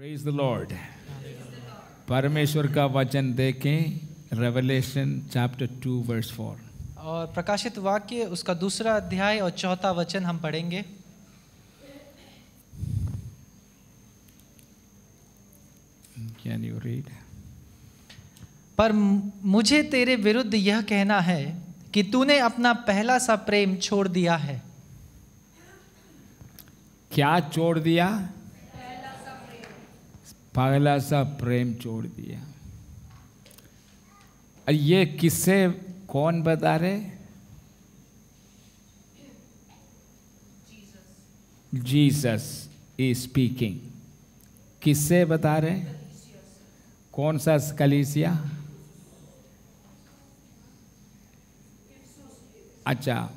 Praise the Lord परमेश्वर का वचन देखें revelation chapter two verse four और प्रकाशित वाक्य उसका दूसरा अध्याय और चौथा वचन हम पढ़ेंगे। कैन यू रीड पर मुझे तेरे विरुद्ध यह कहना है कि तूने अपना पहला सा प्रेम छोड़ दिया है। क्या छोड़ दिया? पहला सा प्रेम छोड़ दिया। और ये किससे कौन बता रहे? जीसस इज़ स्पीकिंग किससे बता रहे? कौन सा कलीसिया? अच्छा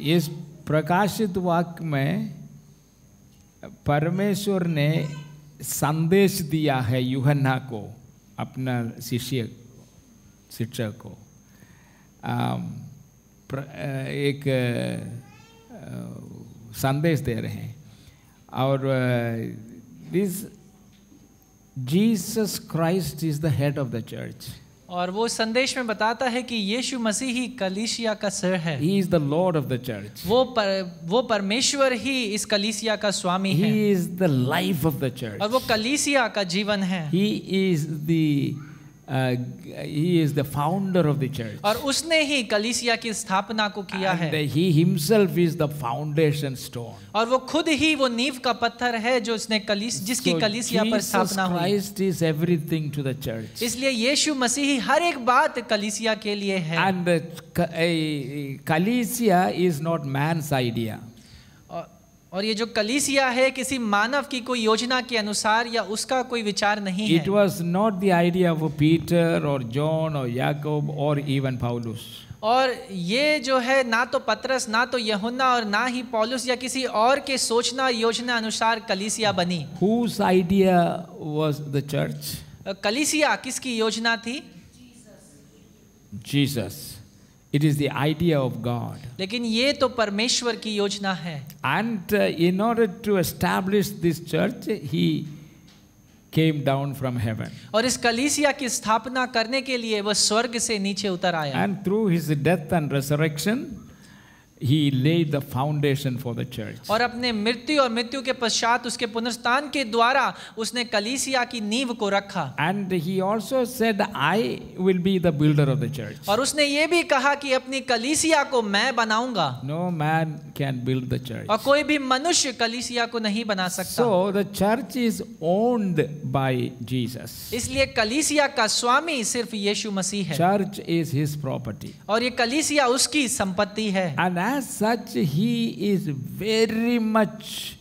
इस प्रकाशित वाक्य में परमेश्वर ने संदेश दिया है यूहन्ना को अपना शिष्य शिक्षक को एक संदेश दे रहे हैं और this Jesus Christ is the head of the church और वो संदेश में बताता है कि यीशु मसीह ही कलीसिया का सर है। He is the lord of the church वो पर, वो परमेश्वर ही इस कलीसिया का स्वामी है। He is the life of the और वो कलीसिया का जीवन है। He is the uh, he is the founder of the church और उसने ही कलीसिया की स्थापना को किया and है he himself is the foundation stone और वो खुद ही वो नींव का पत्थर है जो उसने कलीस जिसकी So कलीसिया पर स्थापना हुई Christ is everything to the church इसलिए यीशु मसीह हर एक बात कलीसिया के लिए है and the Ka- a- Kalesia is not man's idea और, और ये जो कलीसिया है किसी मानव की कोई योजना के अनुसार या उसका कोई विचार नहीं है। was not the idea of Peter or John or Jacob or even Paulus. और ये जो है ना तो पतरस ना तो यहुन्ना और ना ही पौलुस या किसी और के सोचना योजना अनुसार कलीसिया बनी। Whose idea was the church कलीसिया किसकी योजना थी? Jesus. It is the idea of God लेकिन ये तो परमेश्वर की योजना है And uh, in order to establish this church, he came down from heaven. और इस कलीसिया की स्थापना करने के लिए वह स्वर्ग से नीचे उतर आया And through his death and resurrection, he laid the foundation for the church. और अपने मृत्यु और मृत्यु के पश्चात उसके पुनरुत्थान के द्वारा उसने कलीसिया की नींव को रखा And he also said, I will be the builder of the church. और उसने ये भी कहा कि अपनी कलीसिया को मैं बनाऊँगा No man can build the church. और कोई भी मनुष्य कलीसिया को नहीं बना सकता So the church is owned by Jesus. इसलिए कलीसिया का स्वामी सिर्फ़ यीशु मसीह है Church is his property. और ये कलीसिया उसकी संपत्ति है And as such, he is very much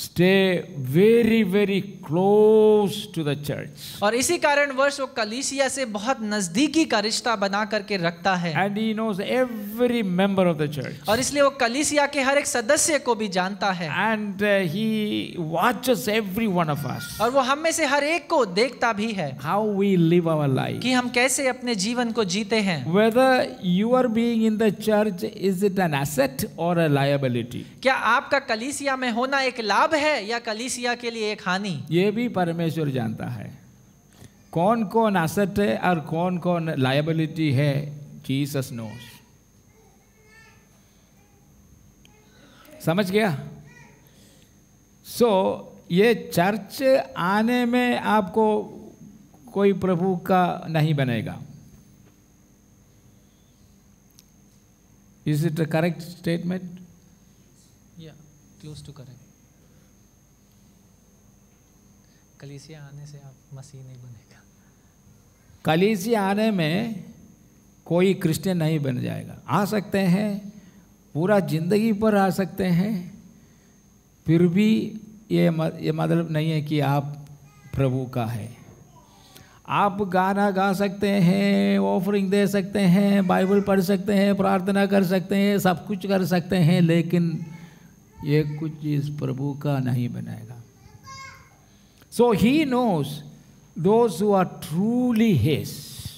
stay very, very close to the church. और इसी कारण वर्ष वो कलीसिया से बहुत नजदीकी का रिश्ता बना करके रखता है And he knows every member of the church. और इसलिए वो कलीसिया के हर एक सदस्य को भी जानता है And uh, he watches every one of us. और वो हम में से हर एक को देखता भी है How we live our life. कि हम कैसे अपने जीवन को जीते हैं Whether you are being in the church, is it an asset or a liability? क्या आपका कलीसिया में होना एक लाभ है या कलीसिया के लिए एक हानि? ये भी परमेश्वर जानता है। कौन कौन asset है और कौन कौन लाइबिलिटी है? जीसस knows समझ गया? सो so, ये चर्च आने में आपको कोई प्रभु का नहीं बनेगा। Is it a correct statement या क्लोज टू करेक्ट कलीसिया आने से आप मसीह नहीं बनेगा। कलीसी आने में कोई क्रिश्चियन नहीं बन जाएगा। आ सकते हैं, पूरा ज़िंदगी पर आ सकते हैं, फिर भी ये ये मतलब नहीं है कि आप प्रभु का है। आप गाना गा सकते हैं ऑफरिंग दे सकते हैं बाइबल पढ़ सकते हैं, प्रार्थना कर सकते हैं, सब कुछ कर सकते हैं, लेकिन ये कुछ चीज़ प्रभु का नहीं बनाएगा। So he knows those who are truly his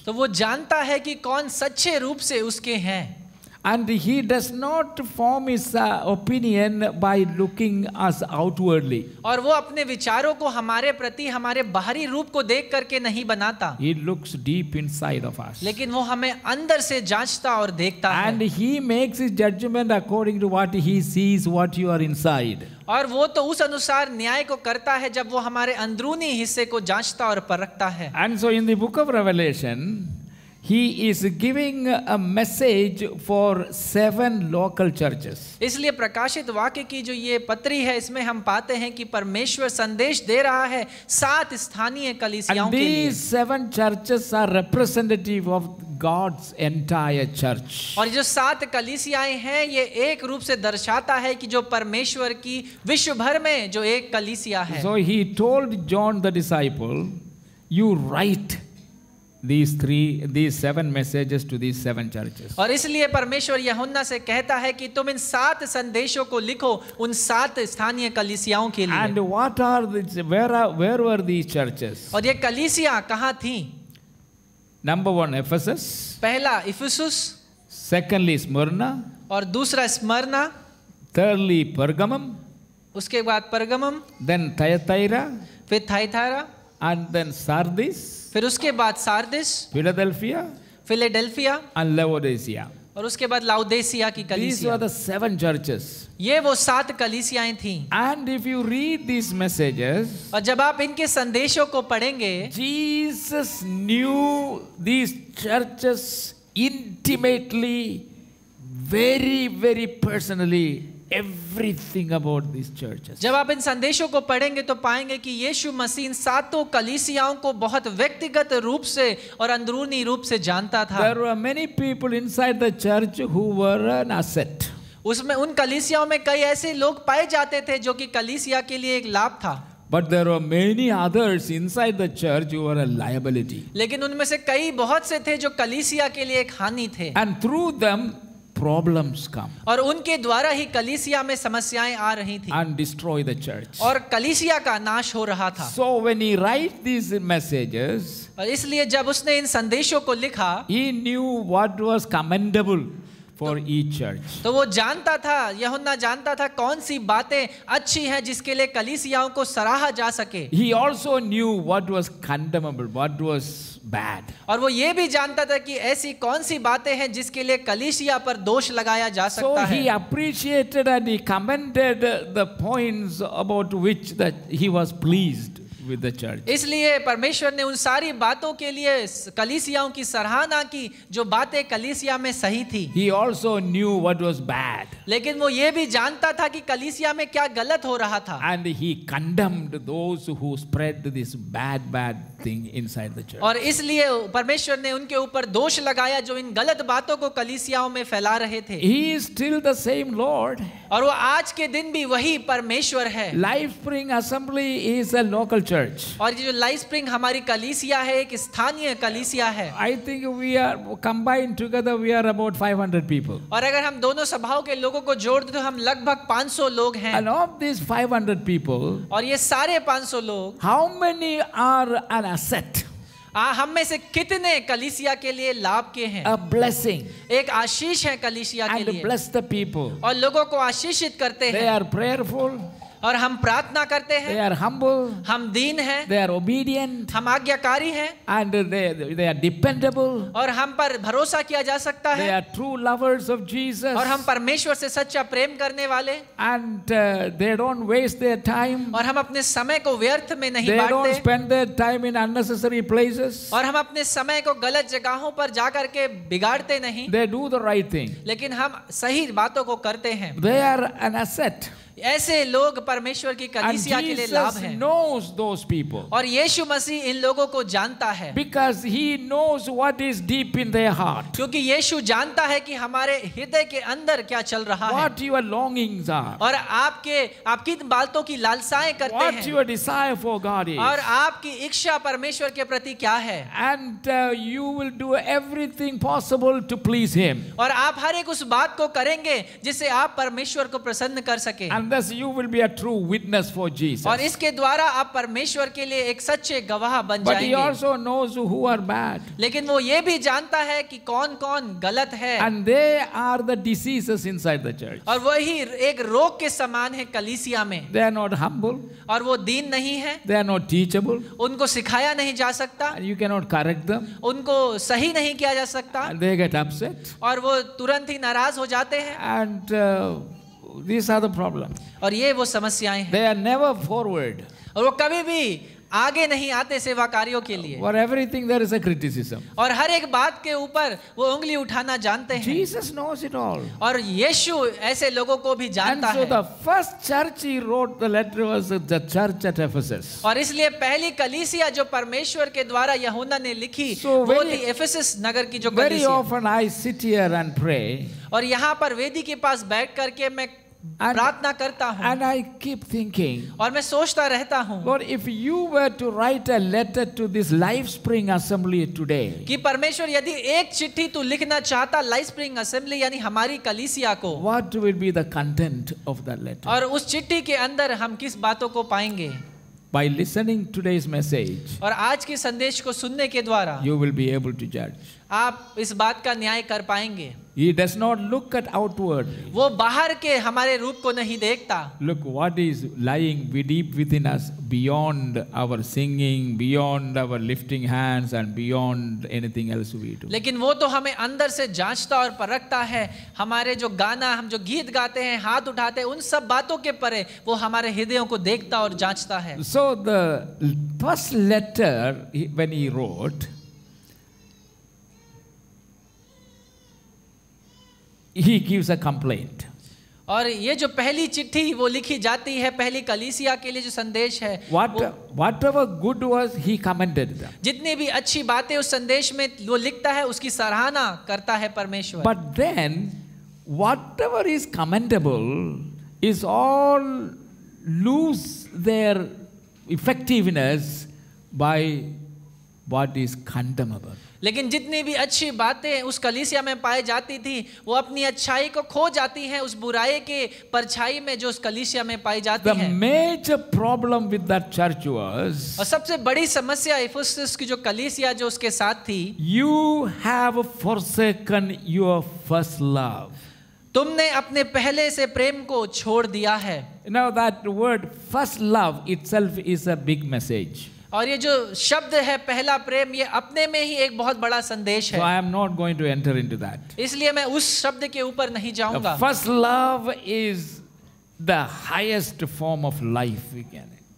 तो वो जानता है कि कौन सच्चे रूप से उसके हैं। And he does not form his uh, opinion by looking us outwardly. और वो अपने विचारों को हमारे प्रति हमारे बाहरी रूप को देख करके नहीं बनाता He looks deep inside of us. लेकिन वो हमें अंदर से जांचता और देखता And he makes his judgment according to what he sees, what you are inside. और वो तो उस अनुसार न्याय को करता है जब वो हमारे अंदरूनी हिस्से को जांचता और परखता है And so in the book of Revelation, he is giving a message for seven local churches. इसलिए प्रकाशित वाक्य की जो ये पत्री है इसमें हम पाते हैं कि परमेश्वर संदेश दे रहा है सात स्थानीय कलीसियाओं के लिए these seven churches are representative of God's entire church. और जो सात कलीसियाएँ हैं ये एक रूप से दर्शाता है कि जो परमेश्वर की विश्व भर में जो एक कलीसिया है So he told John the disciple, You write these three, these seven messages to these seven churches. और इसलिए परमेश्वर यहुन्ना से कहता है कि तुम इन सात संदेशों को लिखो उन सात स्थानीय कलीसियाओं के And what are the, where, are, where were these churches? और ये कलीसिया कहाँ थी Number one, Ephesus. पहला इफिसुस Secondly, Smyrna. और दूसरा स्मरना Thirdly, Pergamum. उसके बाद परगमम Then Thyatira. फिर थाइथारा and then Sardis. फिर उसके बाद Sardis Philadelphia Philadelphia and Laodicea और उसके बाद लाउदेसिया की कलीसिया। ये वो सात कलीसियाएँ थी। And if you read these messages और जब आप इनके संदेशों को पढ़ेंगे Jesus knew these churches intimately very very personally everything about these churches. जब आप इन संदेशों को पढ़ेंगे तो पाएँगे कि यीशु मसीह इन सातों कलीसियाओं को बहुत व्यक्तिगत रूप से और अंदरूनी रूप से जानता था There were many people inside the church who were an asset. उसमें उन कलीसियाओं में कई ऐसे लोग पाए जाते थे जो कि कलीसिया के लिए एक लाभ था But there were many others inside the church who were a liability. लेकिन उनमें से कई बहुत से थे जो कलीसिया के लिए एक हानि थे And through them, problems come और उनके द्वारा ही कलीसिया में समस्याएँ आ रही थी and destroy the church. और कलीसिया का नाश हो रहा था So when he write these messages, और इसलिए जब उसने इन संदेशों को लिखा he knew what was commendable for each church. तो वो जानता था यहुन्ना जानता था कौन सी बातें अच्छी हैं जिसके लिए कलीसियाओं को सराहा जा सके He also knew what was condemnable, what was bad. और वो ये भी जानता था कि ऐसी कौन सी बातें हैं जिसके लिए कलीसिया पर दोष लगाया जा So सकता he appreciated and he commended the points about which that he was pleased with the church. इसलिए परमेश्वर ने उन सारी बातों के लिए कलीसियाओं की सराहना की जो बातें कलीसिया में सही थी He also knew what was bad लेकिन वो ये भी जानता था कि कलीसिया में क्या गलत हो रहा था and he condemned those who spread this bad, bad thing inside the church. और इसलिए परमेश्वर ने उनके ऊपर दोष लगाया जो इन गलत बातों को कलीसियाओं में फैला रहे थे He is still the same Lord. और वो आज के दिन भी वही परमेश्वर है Life Spring Assembly is a local church. और ये जो लाइफ स्प्रिंग हमारी कलीसिया है एक स्थानीय कलीसिया है I think we are combined together, we are about 500 people. और अगर हम दोनों सभाओं के लोगों को जोड़ दें तो हम लगभग 500 लोग हैं And of these 500 people, और ये सारे 500 लोग how many are an asset, आ, हम में से कितने कलीसिया के लिए लाभ के हैं a blessing, एक आशीष है कलीसिया के and लिए bless the people? और लोगों को आशीषित करते They हैं are prayerful, और हम प्रार्थना करते हैं they are humble, हम दीन हैं they are obedient, हम आज्ञाकारी हैं and they, they are dependable. और हम पर भरोसा किया जा सकता है They are true lovers of Jesus. और हम परमेश्वर से सच्चा प्रेम करने वाले And uh, they don't waste their time. और हम अपने समय को व्यर्थ में नहीं They don't spend their time in unnecessary places. और हम अपने समय को गलत जगहों पर जा करके बिगाड़ते नहीं They do the right thing. लेकिन हम सही बातों को करते हैं They are an asset. ऐसे लोग परमेश्वर की कलीसिया के लिए लाभ हैं। knows those people. और यीशु मसीह इन लोगों को जानता है। Because he knows what is deep in their heart. क्योंकि यीशु जानता है कि हमारे हृदय के अंदर क्या चल रहा है। What your longings are. और आपके आपकी बातों की लालसाएँ करते हैं। What your desire for God is. और आपकी इच्छा परमेश्वर के प्रति क्या है? And uh, you will do everything possible to please him. और आप हर एक उस बात को करेंगे जिससे आप परमेश्वर को प्रसन्न कर सके thus you will be a true witness for Jesus. और इसके द्वारा आप परमेश्वर के लिए एक सच्चे गवाह बन But he also knows who are bad. लेकिन वो ये भी जानता है कि कौन कौन गलत है And they are the diseases inside the church. और वही एक रोग के समान है कलीसिया में They are not humble. और वो दीन नहीं है They are not teachable. उनको सिखाया नहीं जा सकता And you cannot correct them. उनको सही नहीं किया जा सकता And they get upset. और वो तुरंत ही नाराज़ हो जाते हैं And uh, these are the problems. और ये वो समस्याएँ हैं They are never forward. और वो कभी भी आगे नहीं आते सेवा कार्यों के लिए For everything, there is a criticism. और हर एक बात के ऊपर वो उंगली उठाना जानते हैं Jesus knows it all. और यीशु ऐसे लोगों को भी जानता And so है the first church he wrote the letter was the church at Ephesus. और इसलिए पहली कलीसिया जो परमेश्वर के द्वारा यहूना ने लिखी So वो very- थी एफेसस नगर की जो Very कलीसिया often I sit here and pray, और यहाँ पर वेदी के पास बैठ करके मैं And- प्रार्थना करता हूँ and I keep thinking, और मैं सोचता रहता हूँ Lord, if you were to write a letter to this Life Spring Assembly today, कि परमेश्वर यदि एक चिट्ठी तू लिखना चाहता लाइफ स्प्रिंग असेंबली यानी हमारी कलीसिया को what will be the content of that letter? और उस चिट्ठी के अंदर हम किस बातों को पाएँगे By listening today's message, और आज के संदेश को सुनने के द्वारा you will be able to judge. आप इस बात का न्याय कर पाएँगे He does not look at outwardly. वो बाहर के हमारे रूप को नहीं देखता Look what is lying deep within us beyond our singing, beyond our lifting hands, and beyond anything else we do. लेकिन वो तो हमें अंदर से जांचता और परखता है हमारे जो गाना हम जो गीत गाते हैं हाथ उठाते हैं उन सब बातों के परे वो हमारे हृदयों को देखता और जांचता है So the first letter when he wrote, he gives a complaint. और ये जो पहली चिट्ठी वो लिखी जाती है पहली कलीसिया के लिए जो संदेश है what, वो, good was, he commended them. जितनी भी अच्छी बातें उस संदेश में वो लिखता है उसकी सराहना करता है परमेश्वर but then whatever is commendable is all lose their effectiveness by what is condemnable लेकिन जितनी भी अच्छी बातें उस कलीसिया में पाई जाती थी वो अपनी अच्छाई को खो जाती हैं उस बुराई के परछाई में जो उस कलीसिया में पाई जाती है major problem with that church was और सबसे बड़ी समस्या इफुसस की जो कलीसिया जो उसके साथ थी you have forsaken your first love. तुमने अपने पहले से प्रेम को छोड़ दिया है Now, that word first love itself is a big message. और ये जो शब्द है पहला प्रेम ये अपने में ही एक बहुत बड़ा संदेश है। I am not going to enter into that इसलिए मैं उस शब्द के ऊपर नहीं जाऊँगा। First love is the highest form of life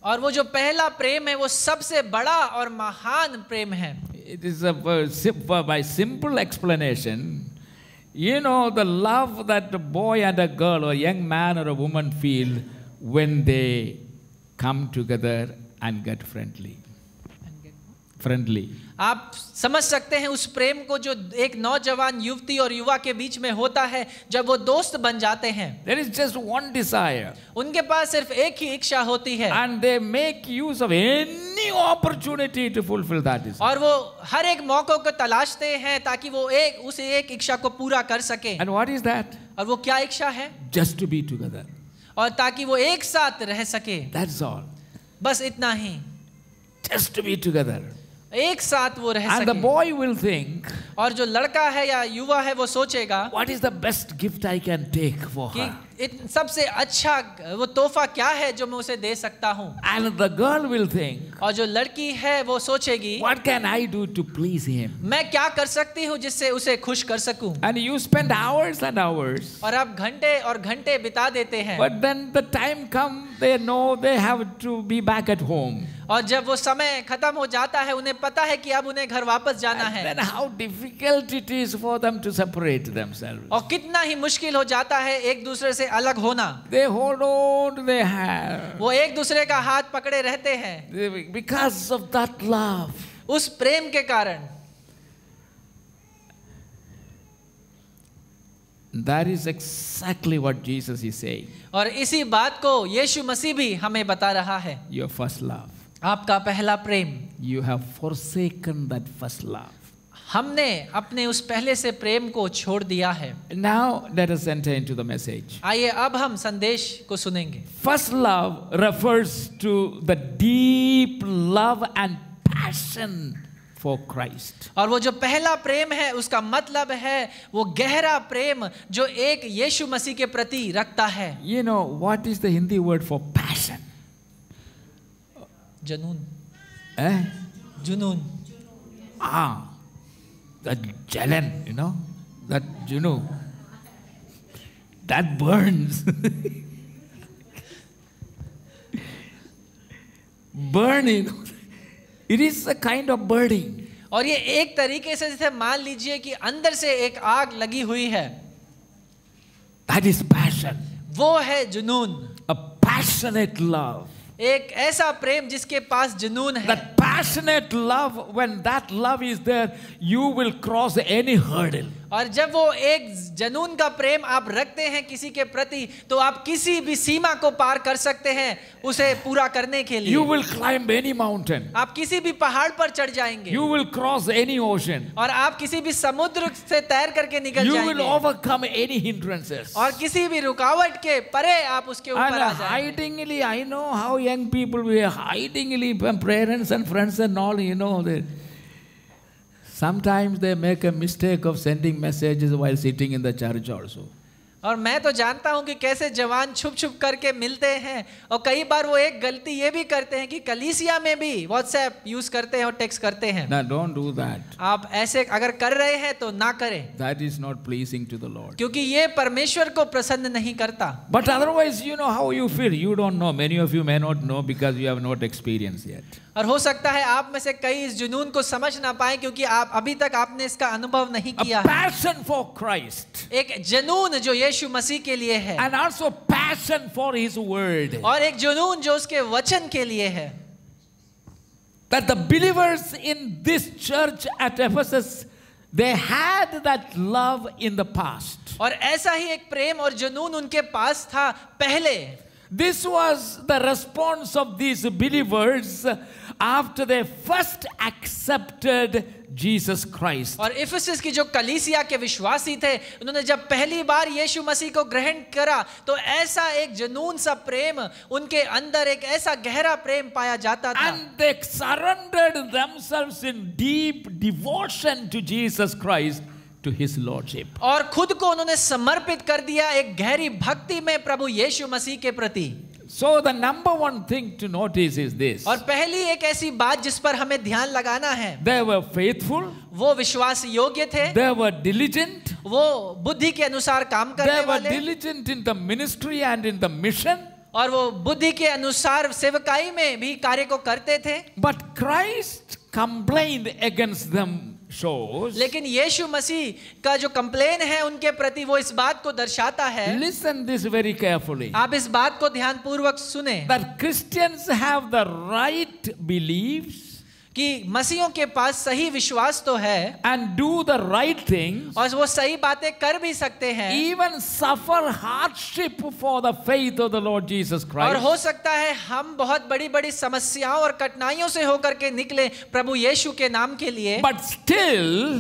और वो जो पहला प्रेम है वो सबसे बड़ा और महान प्रेम है। It is by simple explanation you know the love that boy and a girl और यंग मैन और a woman feel when they come together and get friendly friendly आप समझ सकते हैं उस प्रेम को जो एक नौजवान युवती और युवा के बीच में होता है जब वो दोस्त बन जाते हैं। There is just one desire उनके पास सिर्फ़ एक ही इच्छा होती है। And they make use of any opportunity to fulfil that is और वो हर एक मौकों को तलाशते हैं ताकि वो एक उस एक इच्छा को पूरा कर सके। एंड व्हाट इज़ दैट और वो क्या इच्छा है? जस्ट बी टूगेदर और ताकि वो एक साथ रह सके। दैट्स ऑल बस इतना ही। जस्ट बी टूगेदर एक साथ वो रह सके। the boy will और जो लड़का है या युवा है वो सोचेगा what is the best gift I can take for सबसे अच्छा वो तोहफा क्या है जो मैं उसे दे सकता हूँ? And the girl will think और जो लड़की है वो सोचेगी what can I do to please him मैं क्या कर सकती हूँ जिससे उसे खुश कर सकू? And you spend hours and hours और आप घंटे और घंटे बिता देते हैं। But then the time come they know they have और जब वो समय खत्म हो जाता है उन्हें पता है कि अब उन्हें घर वापस जाना है। then how difficult it is for them to separate themselves. और कितना ही मुश्किल हो जाता है एक दूसरे से अलग होना। They hold on to their वो एक दूसरे का हाथ पकड़े रहते हैं। बिकॉज़ ऑफ़ दैट लव उस प्रेम के कारण। That is exactly what Jesus is saying. और इसी बात को यीशु मसीह भी हमें बता रहा है। Your first love. आपका पहला प्रेम। यू हैव फॉरसेकन दैट हमने अपने उस पहले से प्रेम को छोड़ दिया है। Now let us enter into the message आइए अब हम संदेश को सुनेंगे। First love refers to the deep love and passion for Christ और वो जो पहला प्रेम है उसका मतलब है वो गहरा प्रेम जो एक यीशु मसीह के प्रति रखता है। You know what is the Hindi word for junoon है जुनून हाँ दैट जलन you know that Junu that burn burn you know it is a kind of burning और ये एक तरीके से जैसे मान लीजिए कि अंदर से एक आग लगी हुई है। दैट इज़ पैशन वो है जुनून। अ पैशनेट लव एक ऐसा प्रेम जिसके पास जुनून है That passionate love, when that love is there, you will cross any hurdle. और जब वो एक जनून का प्रेम आप रखते हैं किसी के प्रति तो आप किसी भी सीमा को पार कर सकते हैं उसे पूरा करने के लिए। You will climb any mountain आप किसी भी पहाड़ पर चढ़ जाएँगे। You will cross any ocean और आप किसी भी समुद्र से तैर करके निकल you जाएँगे। विल ओवरकम एनी हिंड्रेंसेस और किसी भी रुकावट के परे आप उसके ऊपर hidingly I know how young people we are hidingly parents and friends and all you know that Sometimes they make a mistake of sending messages while sitting in the church also. और मैं तो जानता हूँ कि कैसे जवान छुप छुप करके मिलते हैं और कई बार वो एक गलती ये भी करते हैं कि कलीसिया में भी व्हाट्सएप यूज़ करते हैं और टेक्स करते हैं। ना डोंट डू दैट आप ऐसे अगर कर रहे हैं तो ना करें। That is not pleasing to the lord क्योंकि ये परमेश्वर को प्रसन्न नहीं करता। But otherwise you know how you feel you don't know many of you may not know because you have not experience yet और हो सकता है आप में से कई इस जुनून को समझ ना पाए क्योंकि आप अभी तक आपने इसका अनुभव नहीं किया है passion for Christ. एक जुनून जो यीशु मसीह के लिए है And also passion for His Word. और एक जुनून जो उसके वचन के लिए है that the believers in this church at Ephesus they had that love in the past. और ऐसा ही एक प्रेम और जुनून उनके पास था पहले This was the response of these believers after they first accepted Jesus Christ. और इफिसस की जो कलीसिया के विश्वासी थे उन्होंने जब पहली बार यीशु मसीह को ग्रहण करा तो ऐसा एक जुनून सा प्रेम उनके अंदर एक ऐसा गहरा प्रेम पाया जाता था And they surrendered themselves in deep devotion to Jesus Christ, to his lordship. और खुद को उन्होंने समर्पित कर दिया एक गहरी भक्ति में प्रभु यीशु मसीह के प्रति So, the number one thing to notice is this और पहली एक ऐसी बात जिस पर हमें ध्यान लगाना है they were faithful, वो विश्वास योग्य थे they were diligent, वो बुद्धि के अनुसार काम करने They were वाले diligent in the ministry and in the mission, और वो बुद्धि के अनुसार सेवकाई में भी कार्य को करते थे but Christ complained against them shows. लेकिन यीशु मसीह का जो कंप्लेन है उनके प्रति वो इस बात को दर्शाता है Listen this very carefully. आप इस बात को ध्यानपूर्वक सुने That Christians have the right beliefs कि मसीहों के पास सही विश्वास तो है and do the right thing और वो सही बातें कर भी सकते हैं। Even suffer hardship for the faith of the lord Jesus Christ और हो सकता है हम बहुत बड़ी बड़ी समस्याओं और कठिनाइयों से होकर के निकले प्रभु यीशु के नाम के लिए। But still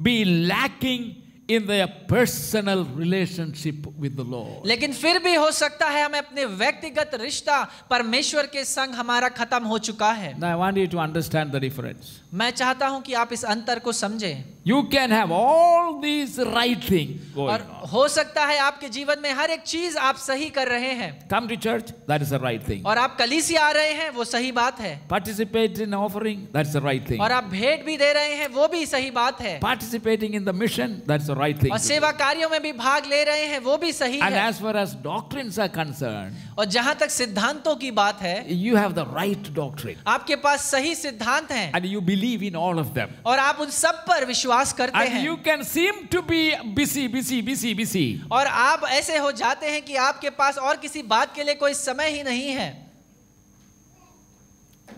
be lacking in their personal relationship with the Lord. लेकिन फिर भी हो सकता है हमें अपने व्यक्तिगत रिश्ता परमेश्वर के संग हमारा खत्म हो चुका है Now I want you to understand the difference. मैं चाहता हूँ कि आप इस अंतर को समझे। You can have all these right thing और हो सकता है आपके जीवन में हर एक चीज़ आप सही कर रहे हैं। Come to church that is a right thing और आप कलीसी आ रहे हैं वो सही बात है। Participate in offering that is a right thing और आप भेंट भी दे रहे हैं वो भी सही बात है। Participating in the mission that is a right thing और सेवा कार्यों में भी भाग ले रहे हैं वो भी सही And है। As far as doctrines are concern और जहाँ तक सिद्धांतों की बात है you have the right doctrine आपके पास सही सिद्धांत है। And you believe believe in all of them. और आप उन सब पर विश्वास करते And हैं. And you can seem to be busy, busy, busy, busy. और आप ऐसे हो जाते हैं कि आपके पास और किसी बात के लिए कोई समय ही नहीं है.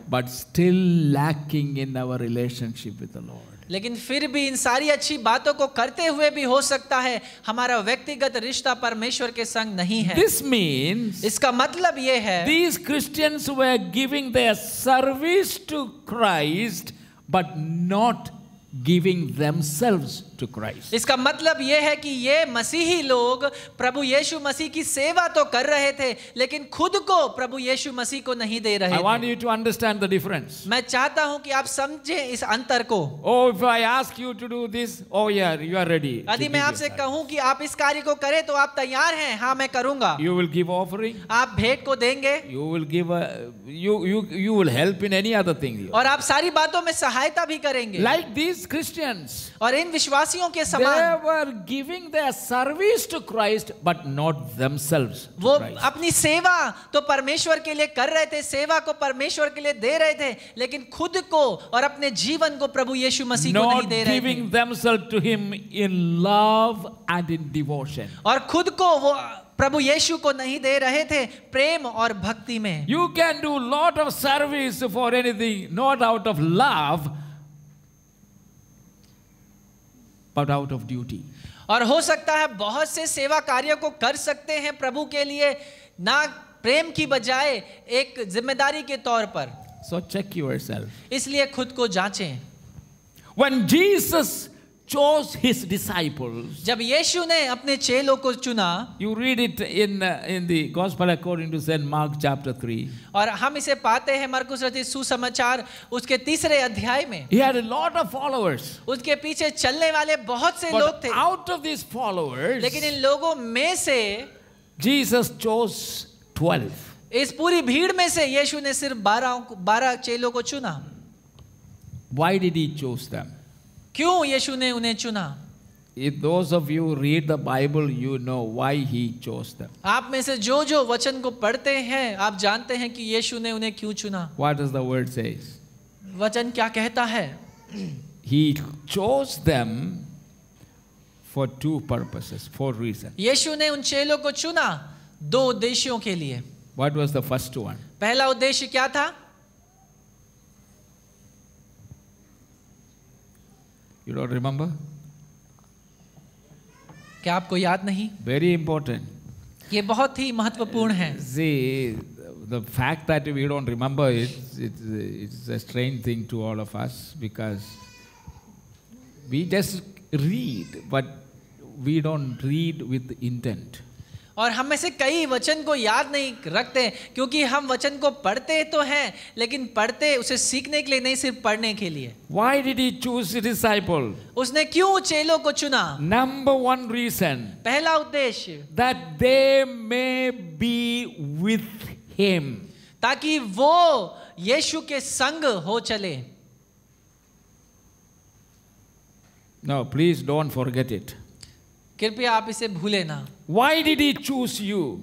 But still lacking in our relationship with the Lord. लेकिन फिर भी इन सारी अच्छी बातों को करते हुए भी हो सकता है हमारा व्यक्तिगत रिश्ता परमेश्वर के संग नहीं है दिस मीन इसका मतलब यह है these Christians way giving they service to Christ but not giving themselves to Christ. इसका मतलब ये है कि ये मसीही लोग प्रभु यीशु मसीह की सेवा तो कर रहे थे लेकिन खुद को प्रभु यीशु मसीह को नहीं दे रहे I want you to understand the difference. मैं चाहता हूँ कि आप समझें इस अंतर को Oh, if I ask you to do this, oh yeah, you are ready. यदि मैं आपसे कहूँ कि आप इस कार्य को करें तो आप तैयार हैं हाँ मैं करूँगा You will give offering. आप भेंट को देंगे You will give a, you you you will help in any other thing. और आप सारी बातों में सहायता भी करेंगे Like these Christians, और इन विश्वासियों के समान। Service to Christ but not themselves वो अपनी सेवा तो परमेश्वर के लिए कर रहे थे सेवा को परमेश्वर के लिए दे रहे थे लेकिन खुद को और अपने जीवन को प्रभु यीशु मसीह को नहीं दे रहे giving themselves to him in love and in devotion और खुद को वो प्रभु यीशु को नहीं दे रहे थे प्रेम और भक्ति में। You can do lot of service for anything not out of love but out of duty. और हो सकता है बहुत से सेवा कार्यों को कर सकते हैं प्रभु के लिए ना प्रेम की बजाय एक ज़िम्मेदारी के तौर पर So check yourself. इसलिए खुद को जांचें When Jesus chose his disciples, जब यीशु ने अपने चेलों को चुना you read it in, uh, in the Gospel according to St. Mark chapter 3. और हम इसे पाते हैं मरकुस रचित सुसमाचार उसके तीसरे अध्याय में He had a lot of followers. उसके पीछे चलने वाले बहुत से लोग But थे out of these followers, लेकिन इन लोगों में से Jesus chose 12. इस पूरी भीड़ में से यीशु ने सिर्फ़ बारह बारह चेलों को चुना Why did he choose them? क्यों यीशु ने उन्हें चुना If those of you read the Bible, you know why he chose them. आप में से जो जो वचन को पढ़ते हैं आप जानते हैं कि यीशु ने उन्हें क्यों चुना What does the word says? वचन क्या कहता है He chose them for two purposes, for reasons. यीशु ने उन चेलों को चुना दो उद्देश्यों के लिए What was the first one? पहला उद्देश्य क्या था You don't remember? क्या आपको याद नहीं Very important. ये बहुत ही महत्वपूर्ण है See, the fact that we don't remember it, it's, it's a strange thing to all of us because we just read, but we don't read with intent. और हम में से कई वचन को याद नहीं रखते क्योंकि हम वचन को पढ़ते तो हैं लेकिन पढ़ते उसे सीखने के लिए नहीं सिर्फ़ पढ़ने के लिए Why did he choose disciple? उसने क्यों चेलों को चुना Number one reason पहला उद्देश्य that they may be with him. ताकि वो यीशु के संग हो चले No, please don't forget it. कृपया आप इसे भूले ना Why did he choose you?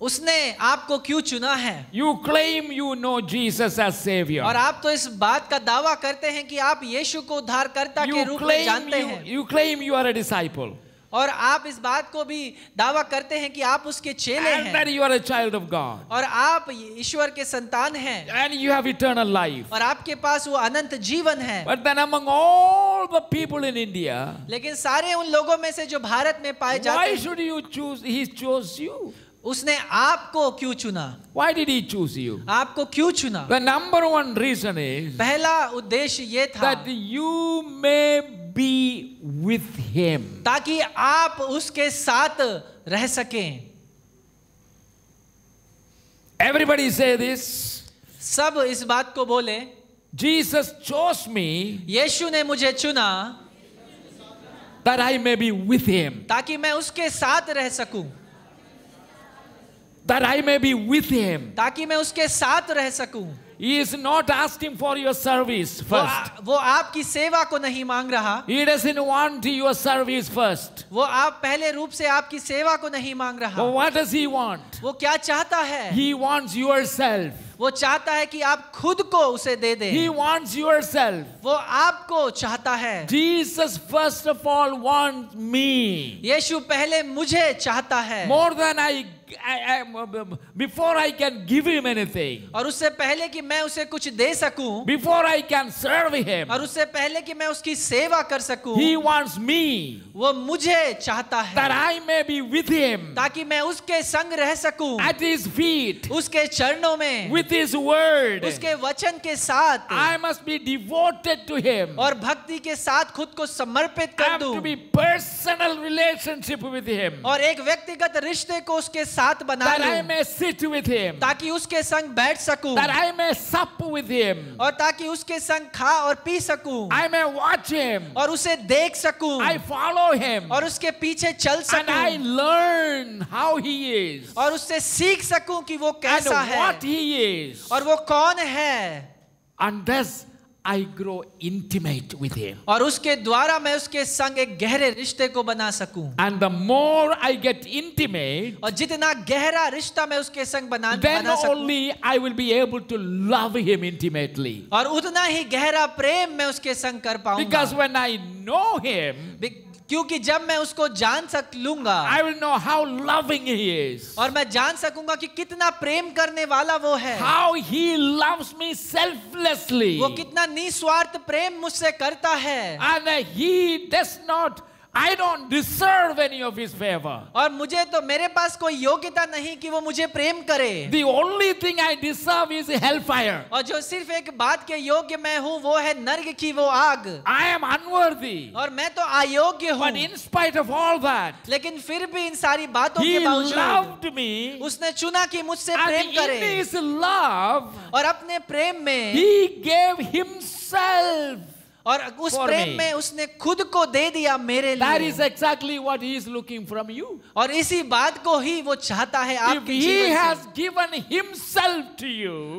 उसने आपको क्यों चुना है? You claim you know Jesus as saviour और आप तो इस बात का दावा करते हैं कि आप यीशु को उद्धार के रूप में जानते हैं। You claim you are a disciple और आप इस बात को भी दावा करते हैं कि आप उसके चेले हैं। यू चाइल्ड ऑफ़ गॉड और आप ईश्वर के संतान हैं। And you have eternal life और आपके पास वो अनंत जीवन है। But then among all the people in India लेकिन सारे उन लोगों में से जो भारत में पाए जाते हैं why should you choose he chose you उसने आपको क्यों चुना Why did he choose you? आपको क्यों चुना The number one reason is पहला उद्देश्य ये था that you may be with him. ताकि आप उसके साथ रह सकें Everybody say this. सब इस बात को बोले Jesus chose me यीशु ने मुझे चुना that I may be with him. ताकि मैं उसके साथ रह सकूँ That I may be with him. ताकि मैं उसके साथ रह सकूँ He is not asking for your service वो, first. आ- वो आपकी सेवा को नहीं मांग रहा He doesn't want your service first. वो आप पहले रूप से आपकी सेवा को नहीं मांग रहा But what does he want? वो क्या चाहता है He wants yourself. वो चाहता है कि आप खुद को उसे दे दें He wants yourself. वो आपको चाहता है Jesus first of all wants me. यीशु पहले मुझे चाहता है More than I I, I- before I can give him anything, और उससे पहले कि मैं उसे कुछ दे सकूँ before I can serve him, और उससे पहले कि मैं उसकी सेवा कर सकूँ he wants me वो मुझे चाहता है that I may be with him ताकि मैं उसके संग रह सकूँ at his feet उसके चरणों में with his word. उसके वचन के साथ I must be devoted to him. और भक्ति के साथ खुद को समर्पित कर दूँ, I have to be personal relationship with him. और एक व्यक्तिगत रिश्ते को उसके साथ बना That I may sit with him. ताकि उसके संग बैठ सकूँ That I may sup with him. और ताकि उसके संग खा और पी सकूँ I may watch him. और उसे देख सकूँ I follow him. और उसके पीछे चल सकूँ And I learn how he is. और उससे सीख सकूँ कि वो कैसा And है what he is. और वो कौन है And thus I grow intimate with him. और उसके द्वारा मैं उसके संग एक गहरे रिश्ते को बना सकूँ And the more I get intimate, और जितना गहरा रिश्ता मैं उसके संग बना then बना सकूँ only I will be able to love him intimately. और उतना ही गहरा प्रेम मैं उसके संग कर पाऊँगा Because when I know him, बि- क्योंकि जब मैं उसको जान सक लूँगा I will know how loving और मैं जान सकूँगा कि कितना प्रेम करने वाला वो है। How he love me selflessly वो कितना निस्वार्थ प्रेम मुझसे करता है। And he does not I don't deserve any of his favor. और मुझे तो मेरे पास कोई योग्यता नहीं कि वो मुझे प्रेम करे The only thing I deserve is hellfire. और जो सिर्फ़ एक बात के योग्य मैं हूँ वो है नर्ग की वो आग I am unworthy. और मैं तो अयोग्य But in spite of all that, लेकिन फिर भी इन सारी बातों के बावजूद me. उसने चुना कि मुझसे And Prem in his love, और अपने प्रेम में he gave himself. और उस प्रेम me. में उसने खुद को दे दिया मेरे लिए। दैट और इसी बात को ही वो चाहता है आपके जीवन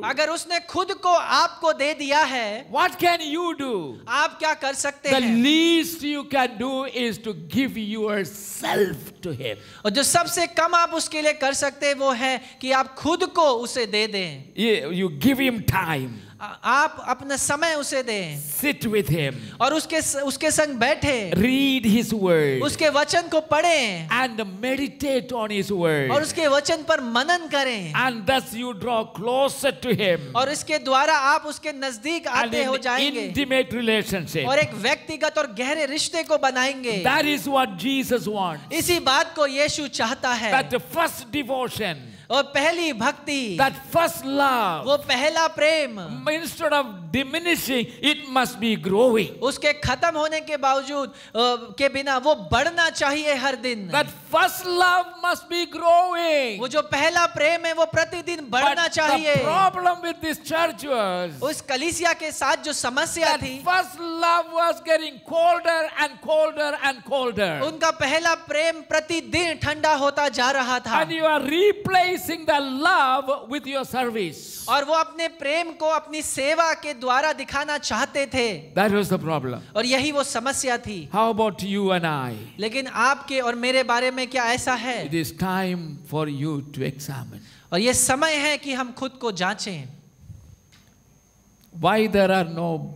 अगर उसने खुद को आपको दे दिया है व्हाट कैन यू डू आप क्या कर सकते हैं? Least you can do is to give yourself to him और जो सबसे कम आप उसके लिए कर सकते हैं वो है कि आप खुद को उसे दे दें। यू गिव हिम टाइम आप अपना समय उसे दें। सिट विद हिम और उसके उसके संग बैठे। रीड हिज वर्ड उसके वचन को पढ़े। And meditate on his word और उसके वचन पर मनन करें। And thus you draw close to him और इसके द्वारा आप उसके नज़दीक आते हो जाएँगे। इंटीमेट रिलेशनशिप और एक व्यक्तिगत और गहरे रिश्ते को बनाएँगे। That is what Jesus wants इसी बात को यीशु चाहता है। दैट फ़र्स्ट डिवोशन और पहली भक्ति that first love, वो पहला प्रेम instead of diminishing, it must be growing. उसके खत्म होने के बावजूद के बिना वो बढ़ना चाहिए हर दिन That first love must be growing. वो जो पहला प्रेम है वो प्रतिदिन बढ़ना But चाहिए the problem with this church was उस कलीसिया के साथ जो समस्या थी first love was getting colder and colder and colder. उनका पहला प्रेम प्रतिदिन ठंडा होता जा रहा था And you are replacing the love with your service. और वो अपने प्रेम को अपनी सेवा के द्वारा दिखाना चाहते थे That was the problem. और यही वो समस्या थी How about you and I? लेकिन आपके और मेरे बारे में क्या ऐसा है It is time for you to examine. और ये समय है कि हम खुद को जांचें Why there are no,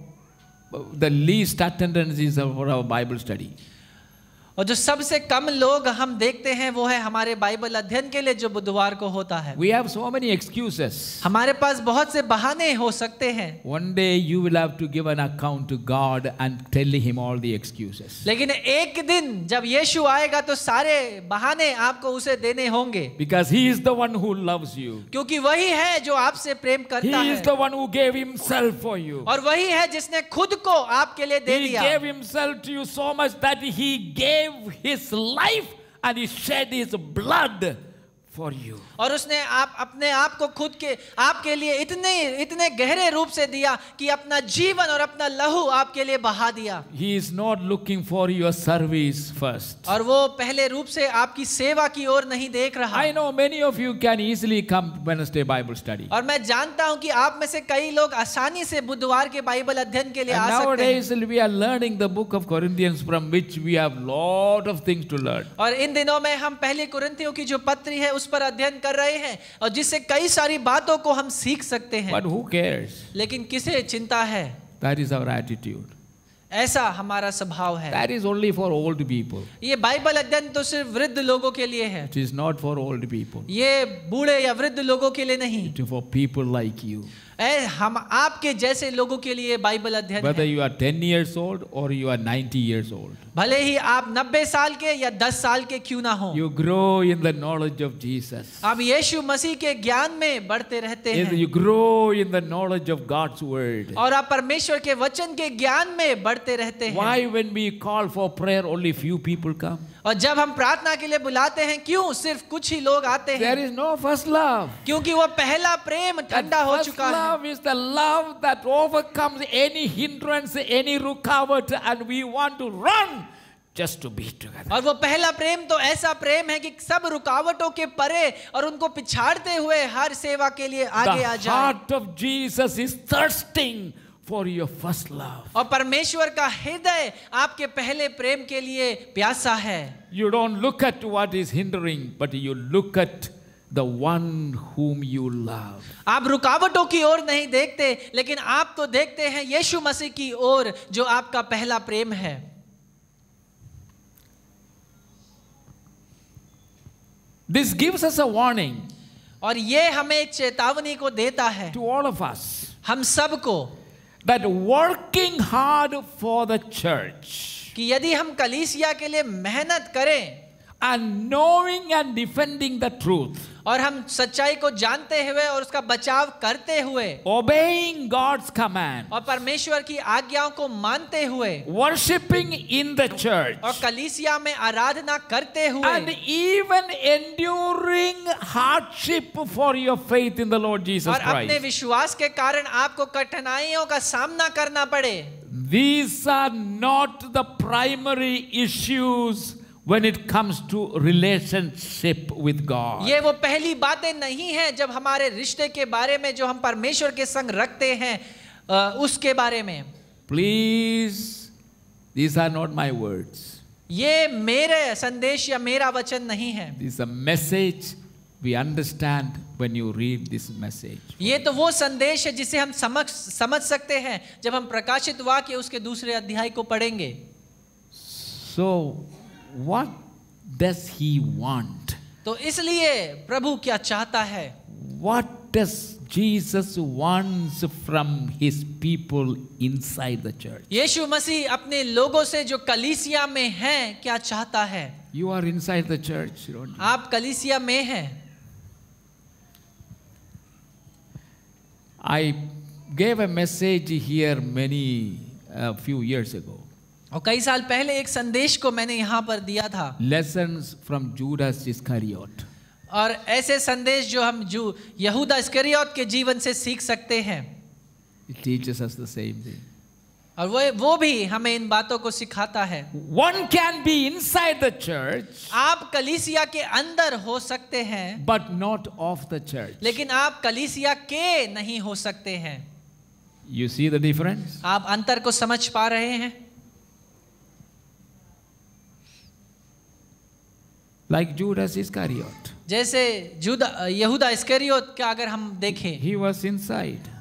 the least attendance is for our Bible study. और जो सबसे कम लोग हम देखते हैं वो है हमारे बाइबल अध्ययन के लिए जो बुधवार को होता है We have so many excuses. हमारे पास बहुत से बहाने हो सकते हैं One day you will have to give an account to God and tell Him all the excuses. लेकिन एक दिन जब यीशु आएगा तो सारे बहाने आपको उसे देने होंगे Because He is the one who loves you. क्योंकि वही है जो आपसे प्रेम करता He करता is the one who gave Himself for you. और वही है जिसने खुद को आपके लिए दे He दिया He gave Himself to you so much that He gave His life and He shed His blood for you. और उसने आप अपने आप को खुद के आपके लिए इतने इतने गहरे रूप से दिया कि अपना जीवन और अपना लहू आपके लिए बहा दिया He is not looking for your service first. और वो पहले रूप से आपकी सेवा की ओर नहीं देख रहा I know many of you can easily come Wednesday Bible study. और मैं जानता हूँ कि आप में से कई लोग आसानी से बुधवार के बाइबल अध्ययन के लिए And आ सकते हैं nowadays we are learning the book of Corinthians from which we have lot of things to learn. और इन दिनों में हम पहले कुरिन्थियों की जो पत्री है उस पर अध्ययन कर रहे हैं और जिससे कई सारी बातों को हम सीख सकते हैं But who cares? लेकिन किसे चिंता है That is our attitude. ऐसा हमारा स्वभाव है That is only for old people. ये बाइबल अध्ययन तो सिर्फ़ वृद्ध लोगों के लिए है It is not for old people. ये बूढ़े या वृद्ध लोगों के लिए नहीं It is for people like you. हम आपके जैसे लोगों के लिए बाइबल अध्ययन Whether you are 10 years old or you are 90 years old. भले ही आप 90 साल के या 10 साल के क्यों ना हो You grow in the knowledge of Jesus. आप यीशु मसीह के ज्ञान में बढ़ते रहते Yes, हैं You grow in the knowledge of God's word. और आप परमेश्वर के वचन के ज्ञान में बढ़ते रहते हैं Why, when we call for prayer, only few people come? और जब हम प्रार्थना के लिए बुलाते हैं क्यों सिर्फ़ कुछ ही लोग आते हैं There is no first love. क्योंकि वो पहला प्रेम ठंडा हो चुका है love is the love that overcomes any hindrance, any rukawat, and we want to run just to be together. और वो पहला प्रेम तो ऐसा प्रेम है कि सब रुकावटों के परे और उनको पिछाड़ते हुए हर सेवा के लिए आगे आ जाए। The heart of Jesus is thirsting for your first love. और परमेश्वर का हृदय आपके पहले प्रेम के लिए प्यासा है You don't look at what is hindering, but you look at the one whom you love. आप रुकावटों की ओर नहीं देखते लेकिन आप तो देखते हैं यीशु मसीह की ओर जो आपका पहला प्रेम है This gives us a warning और ये हमें एक चेतावनी को देता है to all of us हम सबको that working hard for the church कि यदि हम कलीसिया के लिए मेहनत करें and knowing and defending the truth, और हम सच्चाई को जानते हुए और उसका बचाव करते हुए obeying God's command, और परमेश्वर की आज्ञाओं को मानते हुए worshiping in the church, और कलीसिया में आराधना करते and even enduring hardship for your faith in the Lord Jesus और अपने Christ. विश्वास के कारण आपको कठिनाइयों का सामना करना पड़े These are not the primary issues when it comes to relationship with God. ये वो पहली बातें नहीं हैं जब हमारे रिश्ते के बारे में जो हम परमेश्वर के संग रखते हैं उसके बारे में Please, these are not my words. ये मेरे संदेश या मेरा वचन नहीं है This is a message we understand when you read this message. ये तो वो संदेश है जिसे हम समझ समझ सकते हैं जब हम प्रकाशित वाक्य उसके दूसरे अध्याय को पढ़ेंगे So, what does he want? तो इसलिए प्रभु क्या चाहता है What does Jesus wants from his people inside the church? यीशु मसीह अपने लोगों से जो कलीसिया में हैं क्या चाहता है You are inside the church, don't you? आप कलीसिया में हैं I gave a message here many a few years ago. और कई साल पहले एक संदेश को मैंने यहाँ पर दिया था Lessons फ्रॉम Judas Iscariot. और ऐसे संदेश जो हम जो यहूदा इस्करियोत के जीवन से सीख सकते हैं us the same thing. और वो वो भी हमें इन बातों को सिखाता है One can be inside the church, आप कलीसिया के अंदर हो सकते हैं but not of the church लेकिन आप कलीसिया के नहीं हो सकते हैं यू सी the difference? आप अंतर को समझ पा रहे हैं Like Judas Iscariot. जैसे यहूदा इस्करियोत के अगर हम देखें ही वॉज़ इन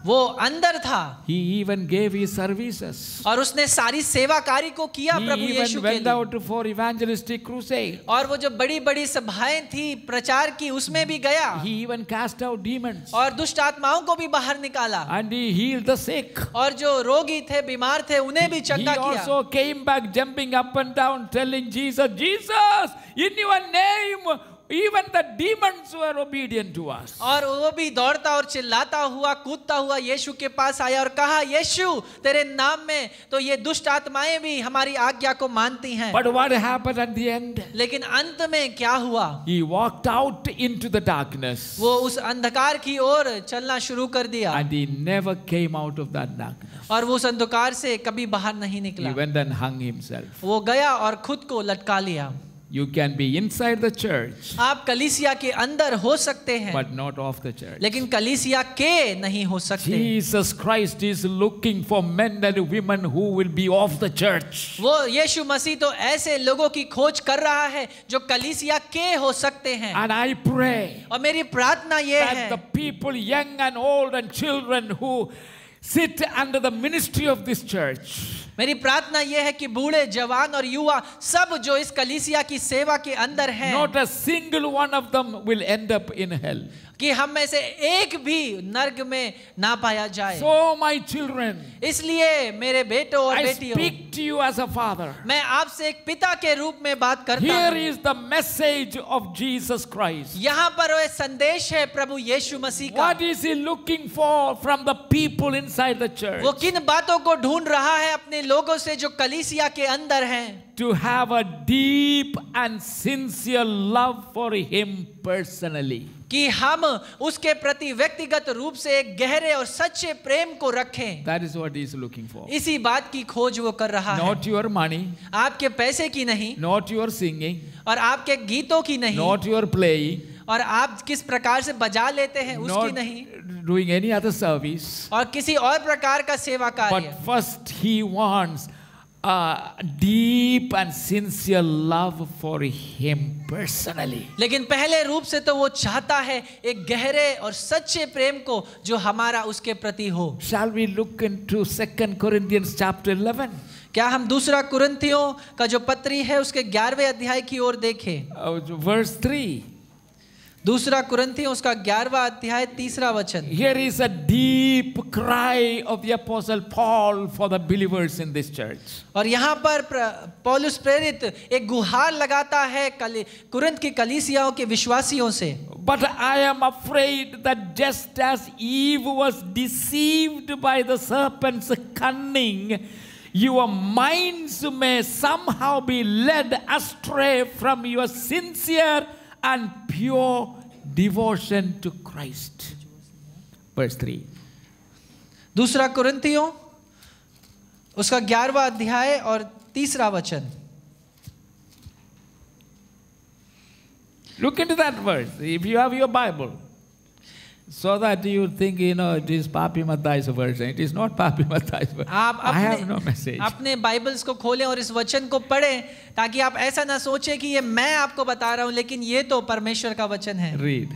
वो अंदर था। He even gave he services और उसने सारी सेवाकारी को किया प्रभु यीशु के लिए। आउट फॉर इवेंजेलिस्टिक क्रूसेड और वो जो बड़ी बड़ी सभाएँ थी प्रचार की उसमें भी गया। He even cast out demons और दुष्ट आत्माओं को भी बाहर निकाला। And he heal the sick और जो रोगी थे बीमार थे उन्हें भी चंगा किया। He also came back jumping up and down telling Jesus Jesus in your name even the demons were obedient to us. और वो भी दौड़ता और चिल्लाता हुआ कूदता हुआ यीशु के पास आया और कहा यीशु तेरे नाम में तो ये दुष्ट आत्माएँ भी हमारी आज्ञा को मानती हैं But what happened at the end? लेकिन अंत में क्या हुआ He walked out into the darkness वो उस अंधकार की ओर चलना शुरू कर दिया and he never came out of that darkness. और वो उस अंधकार से कभी बाहर नहीं He went and hung himself. वो गया और खुद को लटका लिया You can be inside the church, आप कलीसिया के अंदर हो सकते हैं but not of the church. लेकिन कलीसिया के नहीं हो सकते Jesus Christ is looking for men and women who will be of the church. वो यीशु मसीह तो ऐसे लोगों की खोज कर रहा है जो कलीसिया के हो सकते हैं And I pray और मेरी प्रार्थना ये that है the people, young and old and children who sit under the ministry of this church, मेरी प्रार्थना यह है कि बूढ़े, जवान और युवा सब जो इस कलीसिया की सेवा के अंदर हैं not a single one of them will end up in hell. कि हम में से एक भी नर्क में ना पाया जाए। सो माई चिल्ड्रेन इसलिए मेरे बेटो और बेटियों, मैं आपसे एक पिता के रूप में बात करता हूँ। Is the message of Jesus Christ यहाँ पर वो संदेश है प्रभु यीशु मसीह का। What is he looking for from the inside the church वो किन बातों को ढूंढ रहा है अपने लोगों से जो कलीसिया के अंदर है? To have a deep and sincere love for him personally. कि हम उसके प्रति व्यक्तिगत रूप से एक गहरे और सच्चे प्रेम को रखें That is what he is looking for. इसी बात की खोज वो कर रहा है Not your money, आपके पैसे की नहीं not your singing, और आपके गीतों की नहीं not your playing, और आप किस प्रकार से बजा लेते हैं उसकी not नहीं doing any other service. और किसी और प्रकार का सेवा कार्य But first, he wants a deep and sincere love for him personally. लेकिन पहले रूप से तो वो चाहता है एक गहरे और सच्चे प्रेम को जो हमारा उसके प्रति हो Shall we look into Second Corinthians chapter 11? क्या हम दूसरा कुरंतियों का जो पत्री है उसके ग्यारहवें अध्याय की ओर देखें Uh, verse 3. दूसरा कुरंथी उसका ग्यारहवा अध्याय तीसरा वचन। Here is a deep cry of apostle Paul for the believers in this church और यहाँ पर पॉलस प्रेरित एक गुहार लगाता है कल की कलीसियाओं के विश्वासियों से। But I am afraid that just as Eve was deceived by the serpent's cunning Your minds may somehow be led astray from your sincere and pure devotion to Christ. Verse 3. दूसरा कुरंतियों उसका ग्यारहवा अध्याय और तीसरा वचन Look into that verse if you have your Bible. So that you think, you know, it is Papi Mattai's version. It is not Papi Mattai's version. आप I have no message. अपने Bibles को खोलें और इस वचन को पढ़ें ताकि आप ऐसा ना सोचें कि ये मैं आपको बता रहा हूँ लेकिन ये तो परमेश्वर का वचन है Read.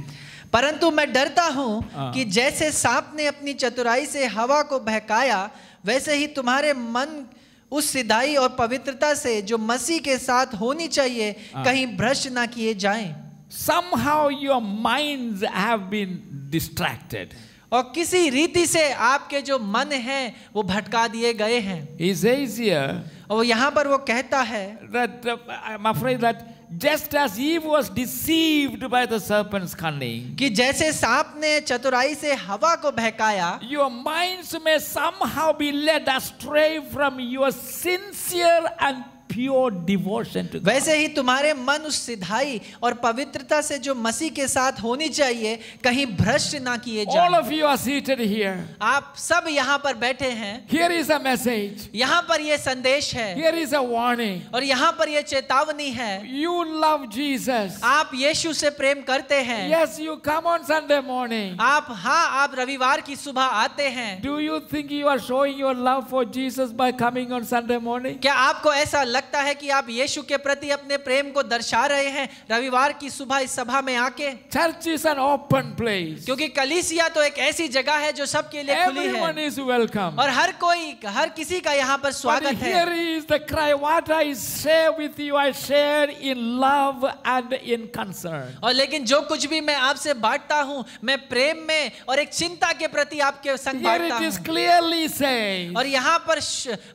परंतु मैं डरता हूँ हाँ। कि जैसे सांप ने अपनी चतुराई से हवा को बहकाया वैसे ही तुम्हारे मन उस सिधाई और पवित्रता से जो मसीह के साथ होनी चाहिए हाँ। कहीं भ्रष्ट ना किए जाएँ Somehow your minds have been distracted. और किसी रीति से आपके जो मन हैं वो भटका दिए गए हैं says here और यहाँ पर वो कहता है that uh, I'm afraid that just as Eve was deceived by the serpent's cunning, कि जैसे सांप ने चतुराई से हवा को बहकाया your minds may somehow be led astray from your sincere and pure devotion to God. वैसे ही तुम्हारे मन उस सिधाई और पवित्रता से जो मसीह के साथ होनी चाहिए कहीं भ्रष्ट ना किए जाए All of you are seated here. आप सब यहाँ पर बैठे हैं Here is a message. यहाँ पर ये संदेश है Here is a warning. और यहाँ पर ये चेतावनी है You love Jesus. आप यीशु से प्रेम करते हैं Yes, you come on Sunday morning. आप हाँ आप रविवार की सुबह आते हैं Do you think you are showing your love for Jesus by coming on Sunday morning? क्या आपको ऐसा लगता है कि आप यीशु के प्रति अपने प्रेम को दर्शा रहे हैं रविवार की सुबह इस सभा में आके church is an open place क्योंकि कलीसिया तो एक ऐसी जगह है जो सबके लिए खुली है is welcome. और हर कोई हर किसी का यहाँ पर स्वागत here है is the cry. What I share with you, I share in love and in concern. और लेकिन जो कुछ भी मैं आपसे बांटता हूँ मैं प्रेम में और एक चिंता के प्रति आपके संग बांटता हूँ clearly saying और यहाँ पर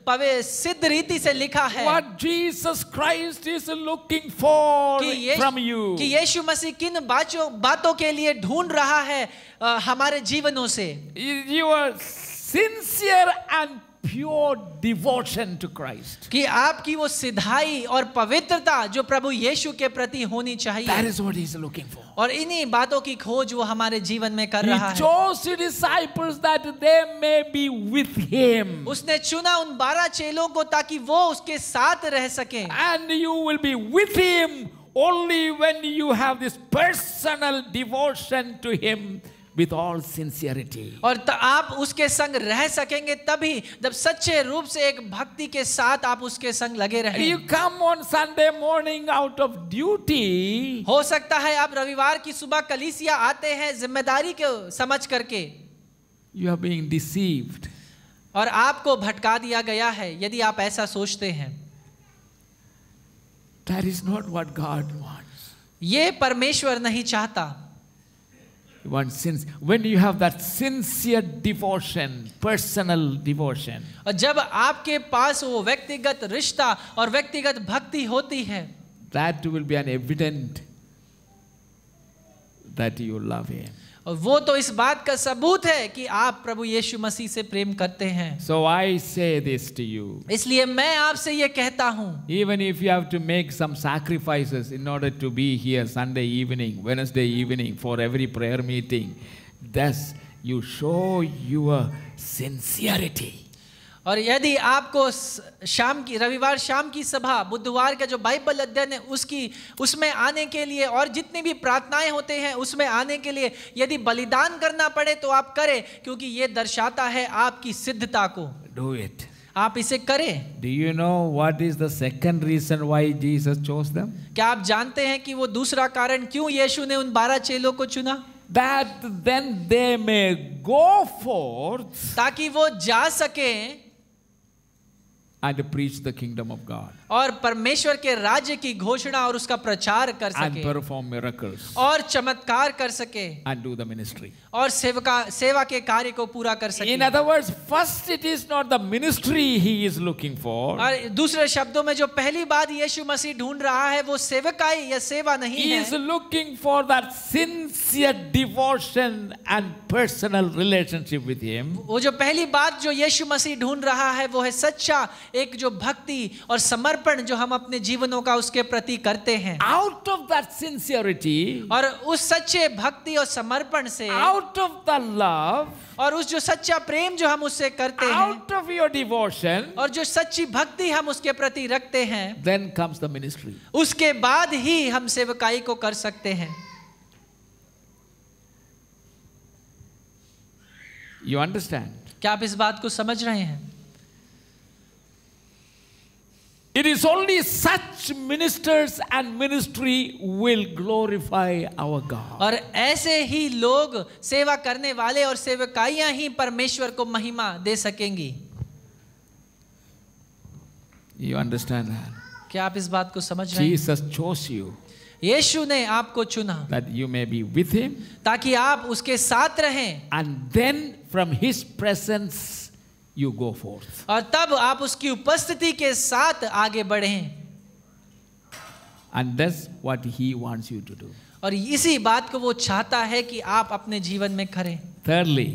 पवे सिद्ध रीति से लिखा है what Jesus Christ is looking for कि ये- from you. कि यीशु मसीह किन बातों बातों के लिए ढूंढ रहा है अ, हमारे जीवनों से Your sincere and pure devotion to Christ. कि आपकी वो सिधाई और पवित्रता जो प्रभु यीशु के प्रति होनी चाहिए That is what he's looking for. और इन्हीं बातों की खोज वो हमारे जीवन में कर रहा है He chose the disciples that they may be with him. उसने चुना उन बारह चेलों को ताकि वो उसके साथ रह सके And you will be with him only when you have this personal devotion to him with all sincerity. और आप उसके संग रह सकेंगे तभी जब सच्चे रूप से एक भक्ति के साथ आप उसके संग लगे रहे You come on Sunday morning out of duty, हो सकता है आप रविवार की सुबह कलीसिया आते हैं ज़िम्मेदारी को समझ करके you are being deceived. और आपको भटका दिया गया है यदि आप ऐसा सोचते हैं That is not what God wants. ये परमेश्वर नहीं चाहता Wants sins. When you have that sincere devotion, personal devotion, और जब आपके पास वो व्यक्तिगत रिश्ता और व्यक्तिगत भक्ति होती है that will be an evident that you love Him. और वो तो इस बात का सबूत है कि आप प्रभु यीशु मसीह से प्रेम करते हैं। सो आई से दिस टू यू इसलिए मैं आपसे ये कहता हूँ। Even if you have to make some sacrifices in order to be here Sunday evening Wednesday evening for every prayer meeting thus you show your sincerity और यदि आपको शाम की रविवार शाम की सभा बुधवार का जो बाइबल अध्ययन है उसकी उसमें आने के लिए और जितनी भी प्रार्थनाएँ होते हैं उसमें आने के लिए यदि बलिदान करना पड़े तो आप करें क्योंकि ये दर्शाता है आपकी सिद्धता को। डू इट आप इसे करें। Do you know what is the second reason why Jesus chose them? क्या आप जानते हैं कि वो दूसरा कारण क्यों यीशु ने उन बारह चेलों को चुना? That then they may go forth ताकि वो जा सकें and preach the kingdom of God और परमेश्वर के राज्य की घोषणा और उसका प्रचार कर सके। और चमत्कार कर सके। मिनिस्ट्री और सेवका सेवा के कार्य को पूरा कर सके। दूसरे शब्दों में जो पहली बात यीशु मसीह ढूंढ रहा है वो सेवकाई या सेवा नहीं he है। Looking for that sincere devotion and personal relationship with him वो जो पहली बात जो यीशु मसीह ढूंढ रहा है वो है सच्चा एक जो भक्ति और समर्पण जो हम अपने जीवनों का उसके प्रति करते हैं आउट ऑफ़ that sincerity, और उस सच्चे भक्ति और समर्पण से आउट ऑफ़ the love, और उस जो सच्चा प्रेम जो हम उससे करते हैं out of your devotion, और जो सच्ची भक्ति हम उसके प्रति रखते हैं then comes the ministry. उसके बाद ही हम सेवकाई को कर सकते हैं You understand? क्या आप इस बात को समझ रहे हैं It is only such ministers and ministry will glorify our God. और ऐसे ही लोग सेवा करने वाले और सेवकाइयाँ ही परमेश्वर को महिमा दे सकेंगी You understand that? क्या आप इस बात को समझ रहे हैं Jesus chose you यीशु ने आपको चुना that you may be with him, ताकि आप उसके साथ रहें and then from his presence you go forth और तब आप उसकी उपस्थिति के साथ आगे बढ़े। And thus what he wants you to do और इसी बात को वो चाहता है कि आप अपने जीवन में खरे थर्डली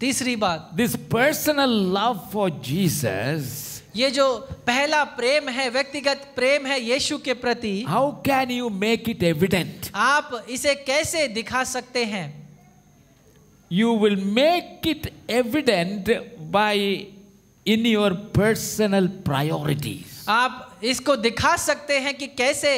तीसरी बात। This personal love for Jesus ये जो पहला प्रेम है व्यक्तिगत प्रेम है यीशु के प्रति how can you make it evident आप इसे कैसे दिखा सकते हैं? You will make it evident by in your personal priorities. आप इसको दिखा सकते हैं कि कैसे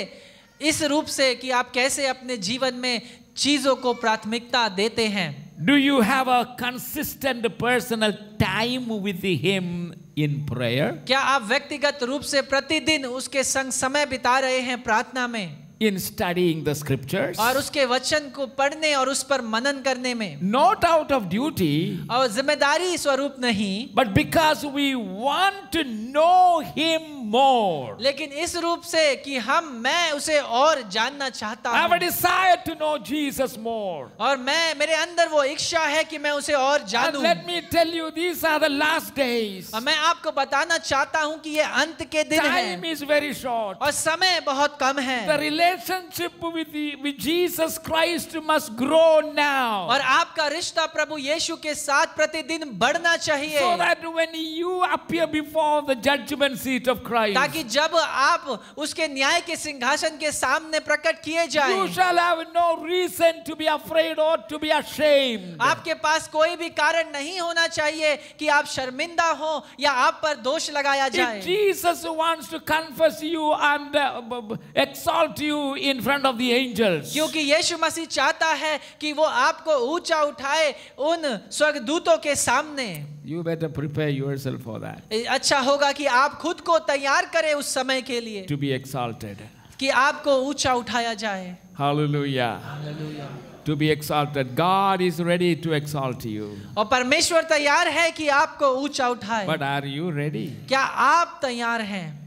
इस रूप से कि आप कैसे अपने जीवन में चीज़ों को प्राथमिकता देते हैं Do you have a consistent personal time with him in prayer? क्या आप व्यक्तिगत रूप से प्रतिदिन उसके संग समय बिता रहे हैं प्रार्थना में In studying the scriptures? और उसके वचन को पढ़ने और उस पर मनन करने में Not out of duty, और ज़िम्मेदारी स्वरूप नहीं but because we want to know him more. लेकिन इस रूप से कि हम मैं उसे और जानना चाहता I have a desire to know Jesus more. और मैं मेरे अंदर वो इच्छा है कि मैं उसे और And जानूं let me tell you, these are the last days. और मैं आपको बताना चाहता हूँ कि ये अंत के दिन Time is very short. और समय बहुत कम है The relationship with, the, with Jesus Christ must grow now. और आपका रिश्ता प्रभु यीशु के साथ प्रतिदिन बढ़ना चाहिए So that when you appear before the judgment seat of Christ, ताकि जब आप उसके न्याय के सिंहासन के सामने प्रकट किए जाएँ, you shall have no reason to be afraid or to be ashamed. आपके पास कोई भी कारण नहीं होना चाहिए कि आप शर्मिंदा हो या आप पर दोष लगाया जाए. If Jesus wants to confess you and uh, exalt you in front of the angels, क्योंकि यीशु मसीह चाहता है कि वो आपको ऊँचा उठाए उन स्वर्गदूतों के सामने you better prepare yourself for that, अच्छा होगा कि आप खुद को तैयार करें उस समय के लिए to be exalted. कि आपको ऊँचा उठाया जाए Hallelujah. Hallelujah to be exalted. God is ready to exalt you. और परमेश्वर तैयार है कि आपको ऊँचा उठाए But are you ready? क्या आप तैयार हैं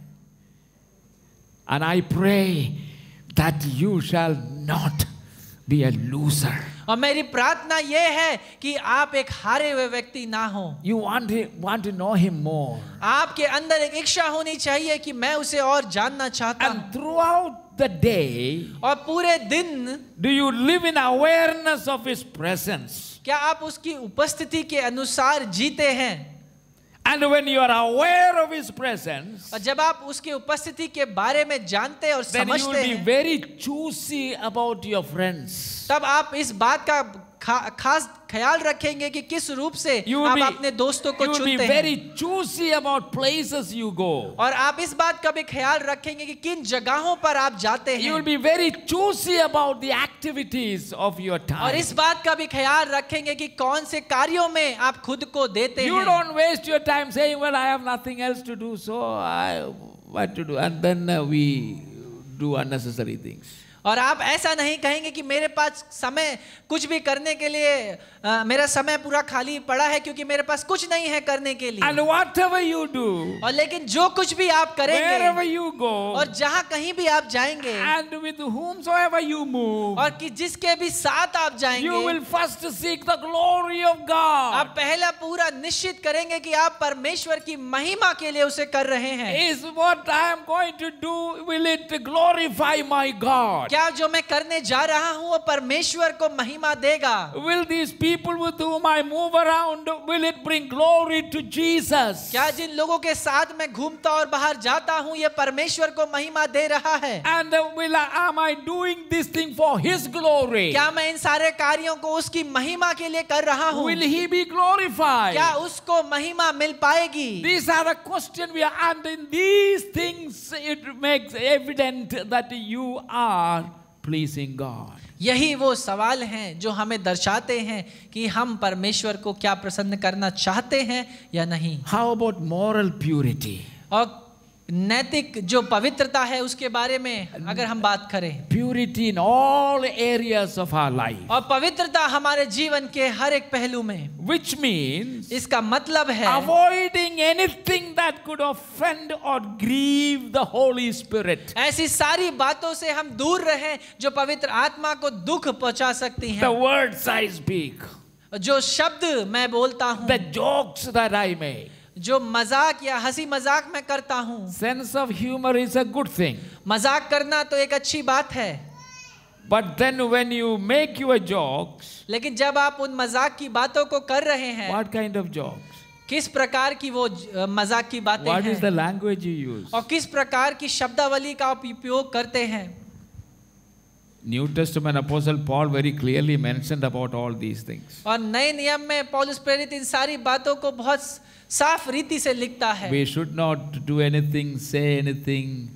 And I pray that you shall not be a loser. और मेरी प्रार्थना यह है कि आप एक हारे हुए व्यक्ति ना हो You want to, want to know Him more. आपके अंदर एक इच्छा होनी चाहिए कि मैं उसे और जानना चाहता हूँ And throughout the day, और पूरे दिन do you live in awareness of His presence? क्या आप उसकी उपस्थिति के अनुसार जीते हैं And when you are aware of His presence, और जब आप उसकी उपस्थिति के बारे में जानते और then you will समझते be हैं very choosy about your friends. तब आप इस बात का खा, खास ख्याल रखेंगे कि किस रूप से आप be, अपने दोस्तों को चुनते very choosy about places you go. और आप इस बात का भी ख्याल रखेंगे कि किन जगहों पर आप जाते हैं You will be very choosy about the activities of your time. और इस बात का भी ख्याल रखेंगे कि कौन से कार्यों में आप खुद को देते You हैं don't waste your time saying, Well, I have nothing else to do, so I what to do. And then uh, we do unnecessary things. और आप ऐसा नहीं कहेंगे कि मेरे पास समय कुछ भी करने के लिए अ, मेरा समय पूरा खाली पड़ा है क्योंकि मेरे पास कुछ नहीं है करने के लिए And whatever you do, और लेकिन जो कुछ भी आप करेंगे you go, और जहाँ कहीं भी आप जाएँगे and with whomsoever you move, और कि जिसके भी साथ आप जाएँगे you will first seek the glory of God. आप पहला पूरा निश्चित करेंगे कि आप परमेश्वर की महिमा के लिए उसे कर रहे हैं Is what I am going to do, will it glorify my God? क्या जो मैं करने जा रहा हूँ वो परमेश्वर को महिमा देगा? Will these people with whom I क्या जिन लोगों के साथ मैं घूमता और बाहर जाता हूँ ये परमेश्वर को महिमा दे रहा है? And will am I doing this thing for his glory? क्या मैं इन सारे कार्यो को उसकी महिमा के लिए कर रहा हूँ? विल ही बी ग्लोरीफाई क्या उसको महिमा मिल पाएगी? These are a question we are and in these things it makes evident that you are pleasing God. यही वो सवाल हैं जो हमें दर्शाते हैं कि हम परमेश्वर को क्या प्रसन्न करना चाहते हैं या नहीं How about moral purity? और नैतिक जो पवित्रता है उसके बारे में अगर हम बात करें। Purity in all areas of our life और पवित्रता हमारे जीवन के हर एक पहलू में। विच मीन इसका मतलब है avoiding anything that could offend और ग्रीव द होली स्पिरिट ऐसी सारी बातों से हम दूर रहे जो पवित्र आत्मा को दुख पहुँचा सकती है। वर्ड साइज़ भी जो शब्द मैं बोलता हूँ। जोक्स दैट आई जो मज़ाक या हँसी मज़ाक मैं करता हूँ sense of humour is a good thing मज़ाक करना तो एक अच्छी बात है But then when you make your jokes, लेकिन जब आप उन मज़ाक की बातों को कर रहे हैं what काइंड of jokes? किस प्रकार की वो मज़ाक की बातें What is the हैं language you use? और किस प्रकार की शब्दावली का आप उपयोग करते हैं New Testament Apostle Paul very clearly mentioned about all these things. और नए नियम में पौलुस प्रेरित इन सारी बातों को बहुत साफ़ रीति से लिखता है We should not do anything, say anything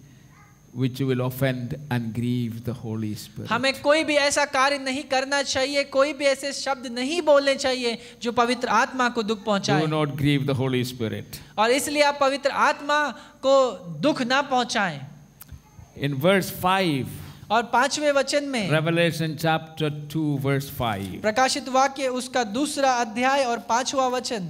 which will offend and grieve the Holy Spirit. हमें कोई भी ऐसा कार्य नहीं करना चाहिए कोई भी ऐसे शब्द नहीं बोलने चाहिए जो पवित्र आत्मा को दुख पहुँचाए Do not grieve the Holy Spirit. और इसलिए आप पवित्र आत्मा को दुख ना पहुंचाएँ In verse 5, और पाँचवें वचन में Revelation chapter 2, verse 5. प्रकाशित वाक्य उसका दूसरा अध्याय और पांचवा वचन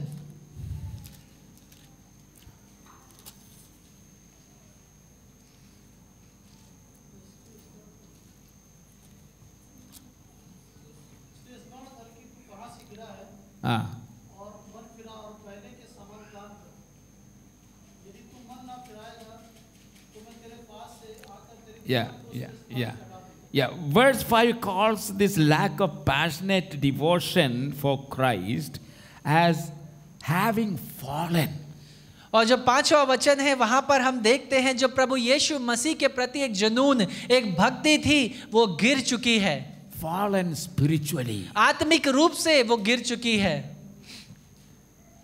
Ah. और मन फिरा और पहले के समान काम यदि तू मन ना फिराएगा तो मैं तेरे पास से आकर तेरी Yeah, yeah, yeah. Verse 5 calls this lack of passionate devotion for Christ as having fallen. और जो पांचवा वचन है वहाँ पर हम देखते हैं जो प्रभु यीशु मसीह के प्रति एक जुनून एक भक्ति थी वो गिर चुकी है Fallen spiritually. आत्मिक रूप से वो गिर चुकी है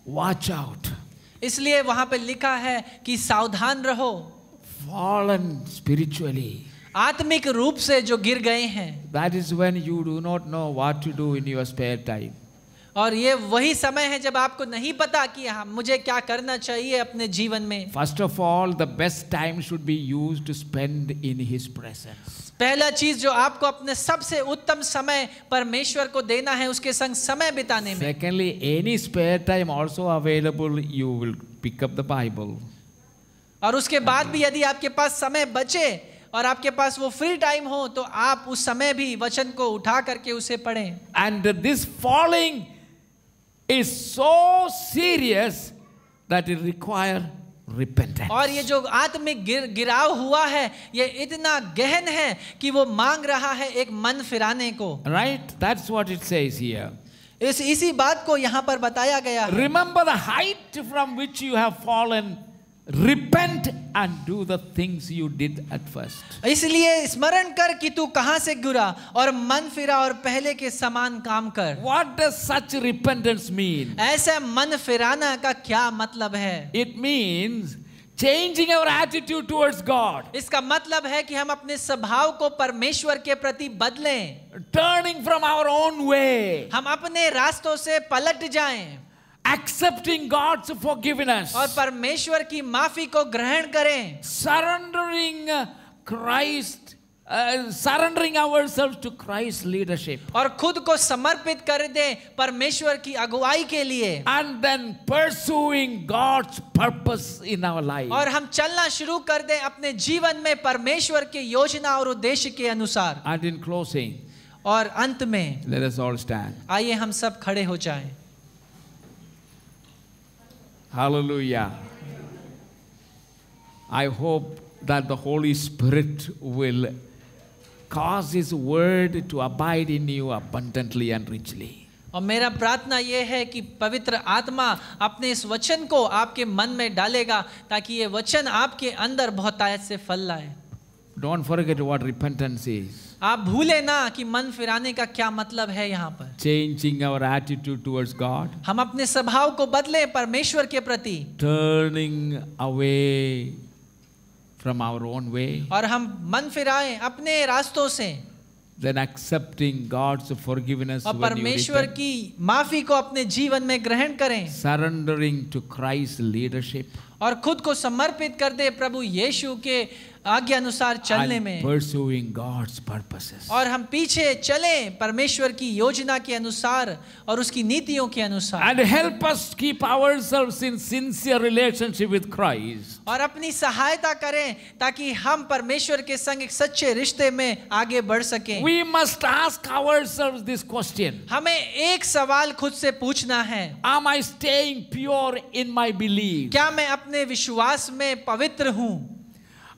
Watch out. इसलिए वहाँ पे लिखा है कि सावधान रहो Fallen spiritually. आत्मिक रूप से जो गिर गए हैं। That is when you do not know what to do in your spare time और ये वही समय है जब आपको नहीं पता कि हम मुझे क्या करना चाहिए अपने जीवन में। First of all the best time should be use to spend in his presence पहला चीज़ जो आपको अपने सबसे उत्तम समय परमेश्वर को देना है उसके संग समय बिताने में। Secondly any spare time also available you will pick the Bible और उसके बाद भी यदि आपके पास समय बचे और आपके पास वो फ्री टाइम हो तो आप उस समय भी वचन को उठा करके उसे पढ़ें। And this following is so serious that it require Repentance. और ये जो आत्मिक गिर, गिराव हुआ है ये इतना गहन है कि वो मांग रहा है एक मन फिराने को। राइट दैट्स वॉट इट से इसी बात को यहाँ पर बताया गया remember the height from which you have fallen Repent and do the things you did at first. इसलिए स्मरण कर कि तू कहाँ से गिरा और मन फिरा और पहले के समान काम कर What does such repentance mean? ऐसा मन फिराना का क्या मतलब है It means changing our attitude towards God, इसका मतलब है कि हम अपने स्वभाव को परमेश्वर के प्रति बदलें turning from our own way, हम अपने रास्तों से पलट जाएँ accepting God's forgiveness, और परमेश्वर की माफ़ी को ग्रहण करें surrendering uh, Christ, uh, surrendering ourselves to Christ's leadership, और खुद को समर्पित कर दें परमेश्वर की अगुवाई के लिए and then pursuing God's purpose in our life. और हम चलना शुरू कर दें अपने जीवन में परमेश्वर के योजना और उद्देश्य के अनुसार And in closing, और अंत में let us all stand. आइए हम सब खड़े हो जाएँ Hallelujah. I hope that the Holy Spirit will cause His word to abide in you abundantly and richly. और मेरा प्रार्थना यह है कि पवित्र आत्मा अपने इस वचन को आपके मन में डालेगा ताकि ये वचन आपके अंदर बहुत आयत से फल लाए Don't forget what repentance is आप भूले ना कि मन फिराने का क्या मतलब है यहाँ पर changing our attitude towards God, हम अपने स्वभाव को बदले परमेश्वर के प्रति turning away from our own way, और हम मन फिराएँ अपने रास्तों से then accepting God's forgiveness और परमेश्वर की माफ़ी को अपने जीवन में ग्रहण करें surrendering to Christ's leadership, और खुद को समर्पित कर दे प्रभु यीशु के आज्ञा अनुसार चलने में। और हम पीछे चले परमेश्वर की योजना के अनुसार और उसकी नीतियों के अनुसार। रिलेशनशिप विद क्राइस्ट और अपनी सहायता करें ताकि हम परमेश्वर के संग एक सच्चे रिश्ते में आगे बढ़ सके। We must ask ourselves this question हमें एक सवाल खुद से पूछना है। Am I staying pure in my believe क्या मैं अपने विश्वास में पवित्र हूँ?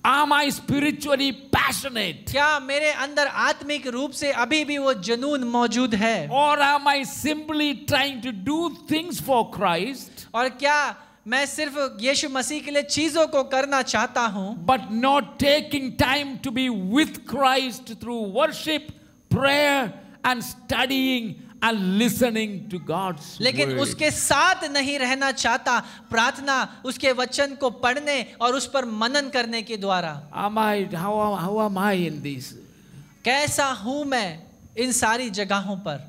Am I spiritually passionate? क्या मेरे अंदर आत्मिक रूप से अभी भी वो जुनून मौजूद है Or am I simply trying to do things for Christ और क्या मैं सिर्फ़ यीशु मसीह के लिए चीज़ों को करना चाहता हूँ but not taking time to be with Christ through worship, prayer, and studying and listening to God's लेकिन word? उसके साथ नहीं रहना चाहता प्रार्थना उसके वचन को पढ़ने और उस पर मनन करने के द्वारा Am I, how, how am I in this? कैसा हूँ मैं इन सारी जगहों पर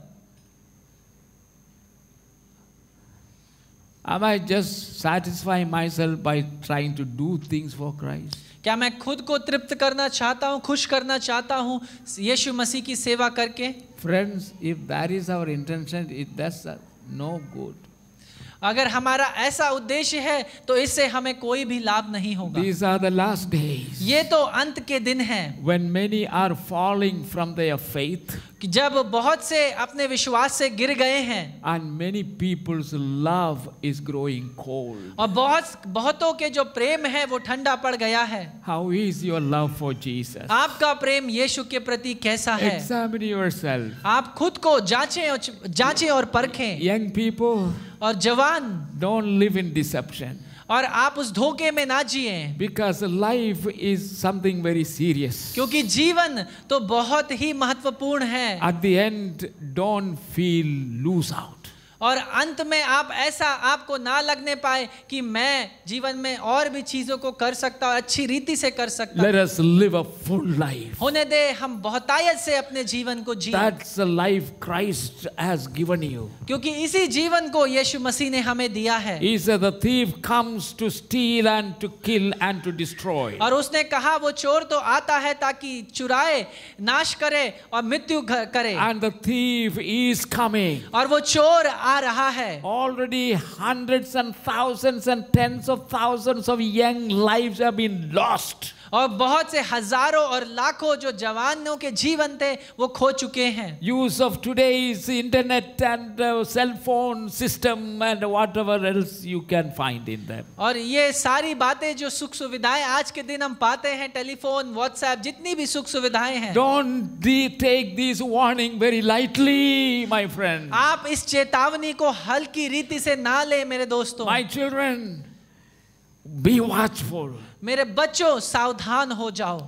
Am I just satisfying myself by trying to do things for Christ? क्या मैं खुद को तृप्त करना चाहता हूँ खुश करना चाहता हूँ यीशु मसीह की सेवा करके? Friends if that is our intention it does no good अगर हमारा ऐसा उद्देश्य है तो इससे हमें कोई भी लाभ नहीं होगा। ये तो अंत के दिन है। When many are following from the faith कि जब बहुत से अपने विश्वास से गिर गए हैं and many people's love is growing cold और बहुत बहुतों के जो प्रेम है वो ठंडा पड़ गया है। How is your love for Jesus आपका प्रेम यीशु के प्रति कैसा है? एग्जामिन योरसेल्फ आप खुद को जांचें और जांचें और परखें। यंग पीपल और जवान डोंट लिव इन डिसेप्शन और आप उस धोखे में ना जिए। Because life is something very serious क्योंकि जीवन तो बहुत ही महत्वपूर्ण है। At the end don't feel lose out और अंत में आप ऐसा आपको ना लगने पाए कि मैं जीवन में और भी चीज़ों को कर सकता और अच्छी रीति से कर सकता Let us live a full life. होने दे हम बहुतायत से अपने जीवन को जी That's the life Christ has given you. क्योंकि इसी जीवन को यीशु मसीह ने हमें दिया है He said, The thief comes to steal and to kill and to destroy. और उसने कहा वो चोर तो आता है ताकि चुराए नाश करे और मृत्यु करे And the thief is coming. और वो चोर आ रहा है Already hundreds and thousands and tens of thousands of young lives have been lost. और बहुत से हज़ारों और लाखों जो जवानों के जीवन थे वो खो चुके हैं। Use of today internet and cell phone system and whatever else you can find in them और ये सारी बातें जो सुख सुविधाएँ आज के दिन हम पाते हैं टेलीफोन व्हाट्सएप जितनी भी सुख सुविधाएँ हैं। Don't take this warning very lightly my friend आप इस चेतावनी को हल्की रीति से ना ले मेरे दोस्तों। माई चिल्ड्रन बी वॉचफुल मेरे बच्चों सावधान हो जाओ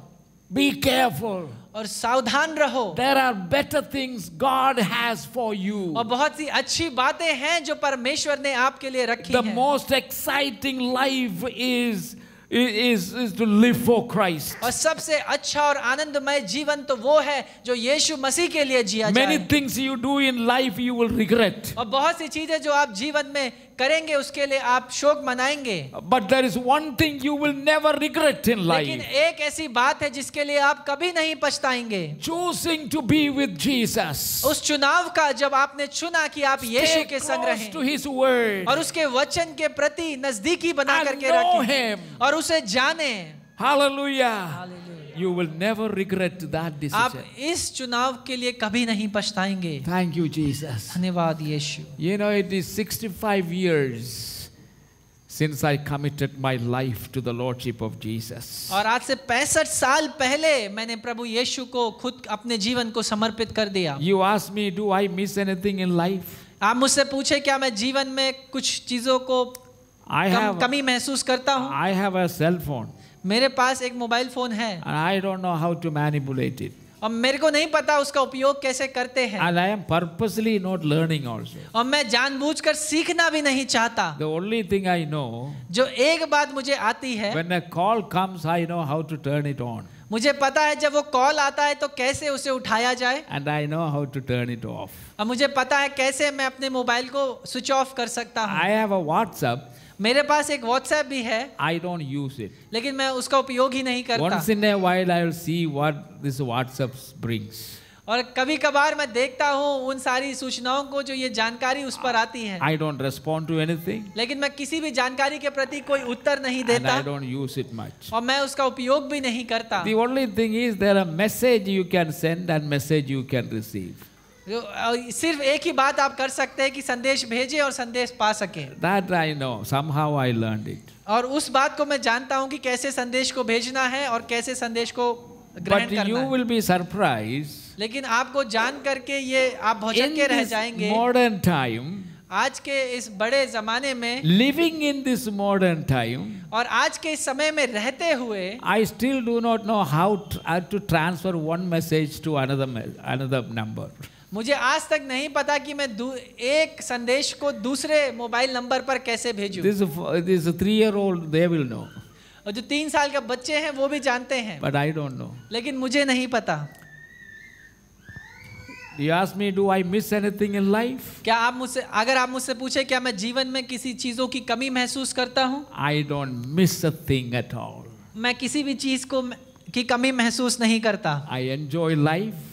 बी केयरफुल और सावधान रहो there are better things God has for you और बहुत ही अच्छी बातें हैं जो परमेश्वर ने आपके लिए रखी the most exciting life is Is, is to live for Christ. और सबसे अच्छा और आनंदमय जीवन तो वो है जो यीशु मसीह के लिए जिया जाए। Many things you do in life you will regret. और बहुत सी चीज़ें जो आप जीवन में करेंगे उसके लिए आप शोक मनाएँगे। But there is one thing you will never regret in life लेकिन एक ऐसी बात है जिसके लिए आप कभी नहीं पछताएँगे। Choosing to be with Jesus उस चुनाव का जब आपने चुना कि आप यीशु के संग रहें टू हिज वर्ड और उसके वचन के प्रति नजदीकी बना करके रखें और उसे जाने। Hallelujah hallelujah. You will never regret that आप decision. इस चुनाव के लिए कभी नहीं पछताएँगे Thank you, Jesus. धन्यवाद यीशु You know, it is 65 years since I committed my life to the Lordship of Jesus. और आज से पैंसठ साल पहले मैंने प्रभु यीशु को खुद अपने जीवन को समर्पित कर दिया You ask me, do I miss anything in life? आप मुझसे पूछे क्या मैं जीवन में कुछ चीज़ों को I कम, have, कमी महसूस करता हूँ I have a cell phone मेरे पास एक मोबाइल फ़ोन है। I don't know how to manipulate it और मेरे को नहीं पता उसका उपयोग कैसे करते हैं। और मैं जानबूझकर सीखना भी नहीं चाहता। The only thing I know जो एक बात मुझे आती है। When a call comes I know how to turn it on मुझे पता है जब वो कॉल आता है तो कैसे उसे उठाया जाए। And I know how to turn it off और मुझे पता है कैसे मैं अपने मोबाइल को स्विच ऑफ़ कर सकता हूँ। आई है अ मेरे पास एक व्हाट्सएप भी है। आई डोंट यूज़ इट लेकिन मैं उसका उपयोग ही नहीं करता। Once in a while I will see what this WhatsApp brings और कभी कभार मैं देखता हूँ उन सारी सूचनाओं को जो ये जानकारी उस पर आती है। I don't respond to anything लेकिन मैं किसी भी जानकारी के प्रति कोई उत्तर नहीं देता। I don't use it much और मैं उसका उपयोग भी नहीं करता। The only thing is there a message you can send and message you can receive तो, सिर्फ़ एक ही बात आप कर सकते हैं कि संदेश भेजे और संदेश पा सके। That I know somehow I learn it और उस बात को मैं जानता हूँ कि कैसे संदेश को भेजना है और कैसे संदेश को ग्रहण करना यू विल बी सरप्राइज़ लेकिन आपको जान करके ये आप भजन के रह जाएँगे। मॉडर्न टाइम आज के इस बड़े जमाने में living in this modern time और आज के इस समय में रहते हुए I still do not know how to transfer one message to another another number मुझे आज तक नहीं पता कि मैं एक संदेश को दूसरे मोबाइल नंबर पर कैसे भेजूं। This this three year old they will know, और जो तीन साल का बच्चे हैं वो भी जानते हैं। But I don't know. लेकिन मुझे नहीं पता। You ask me, do I miss anything in life? क्या आप मुझसे अगर आप मुझसे पूछे क्या मैं जीवन में किसी चीज़ों की कमी महसूस करता हूँ? I don't miss a thing at all. मैं किसी भी चीज़ को की कमी महसूस नहीं करता। I enjoy life.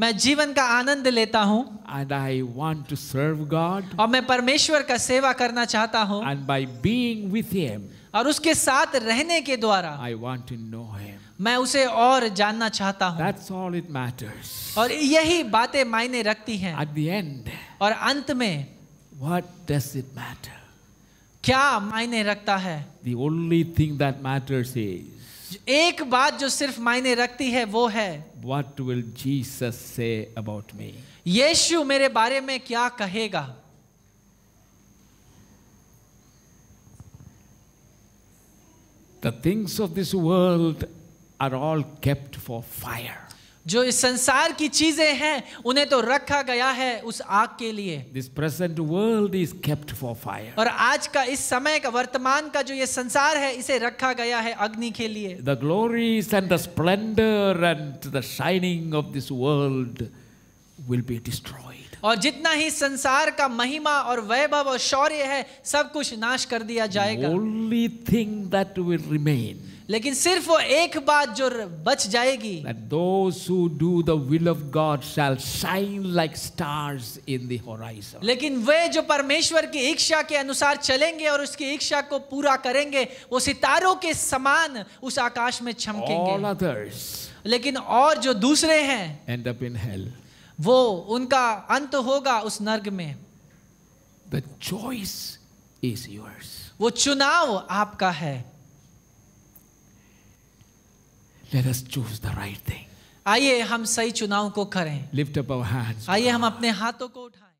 मैं जीवन का आनंद लेता हूँ and I want to serve God और मैं परमेश्वर का सेवा करना चाहता हूँ and by being with him और उसके साथ रहने के द्वारा I want to know him मैं उसे और जानना चाहता हूँ। दैट्स ऑल इट मैटर्स और यही बातें मायने रखती हैं। एट द एंड और अंत में व्हाट डस इट मैटर क्या मायने रखता है? The only thing that matters is एक बात जो सिर्फ़ मायने रखती है वो है what will Jesus say about me यीशु मेरे बारे में क्या कहेगा? The things of this world are all kept for fire जो इस संसार की चीज़ें हैं उन्हें तो रखा गया है उस आग के लिए। This present world is kept for fire और आज का इस समय का वर्तमान का जो ये संसार है इसे रखा गया है अग्नि के लिए। The glories and the splendour and the shining of this world will be destroyed और जितना ही संसार का महिमा और वैभव और शौर्य है सब कुछ नाश कर दिया जाएगा। Only thing that will remain लेकिन सिर्फ़ वो एक बात जो बच जाएगी that those who do the will of God shall shine like stars in the horizon. लेकिन वे जो परमेश्वर की इच्छा के अनुसार चलेंगे और उसकी इच्छा को पूरा करेंगे वो सितारों के समान उस आकाश में All others लेकिन और जो दूसरे हैं end up in hell. वो उनका अंत होगा उस नर्क में The choice is yours. वो चुनाव आपका है Let us choose the right thing. आइए हम सही चुनाव को करें। लिफ्ट आइए हम अपने हाथों को उठाए।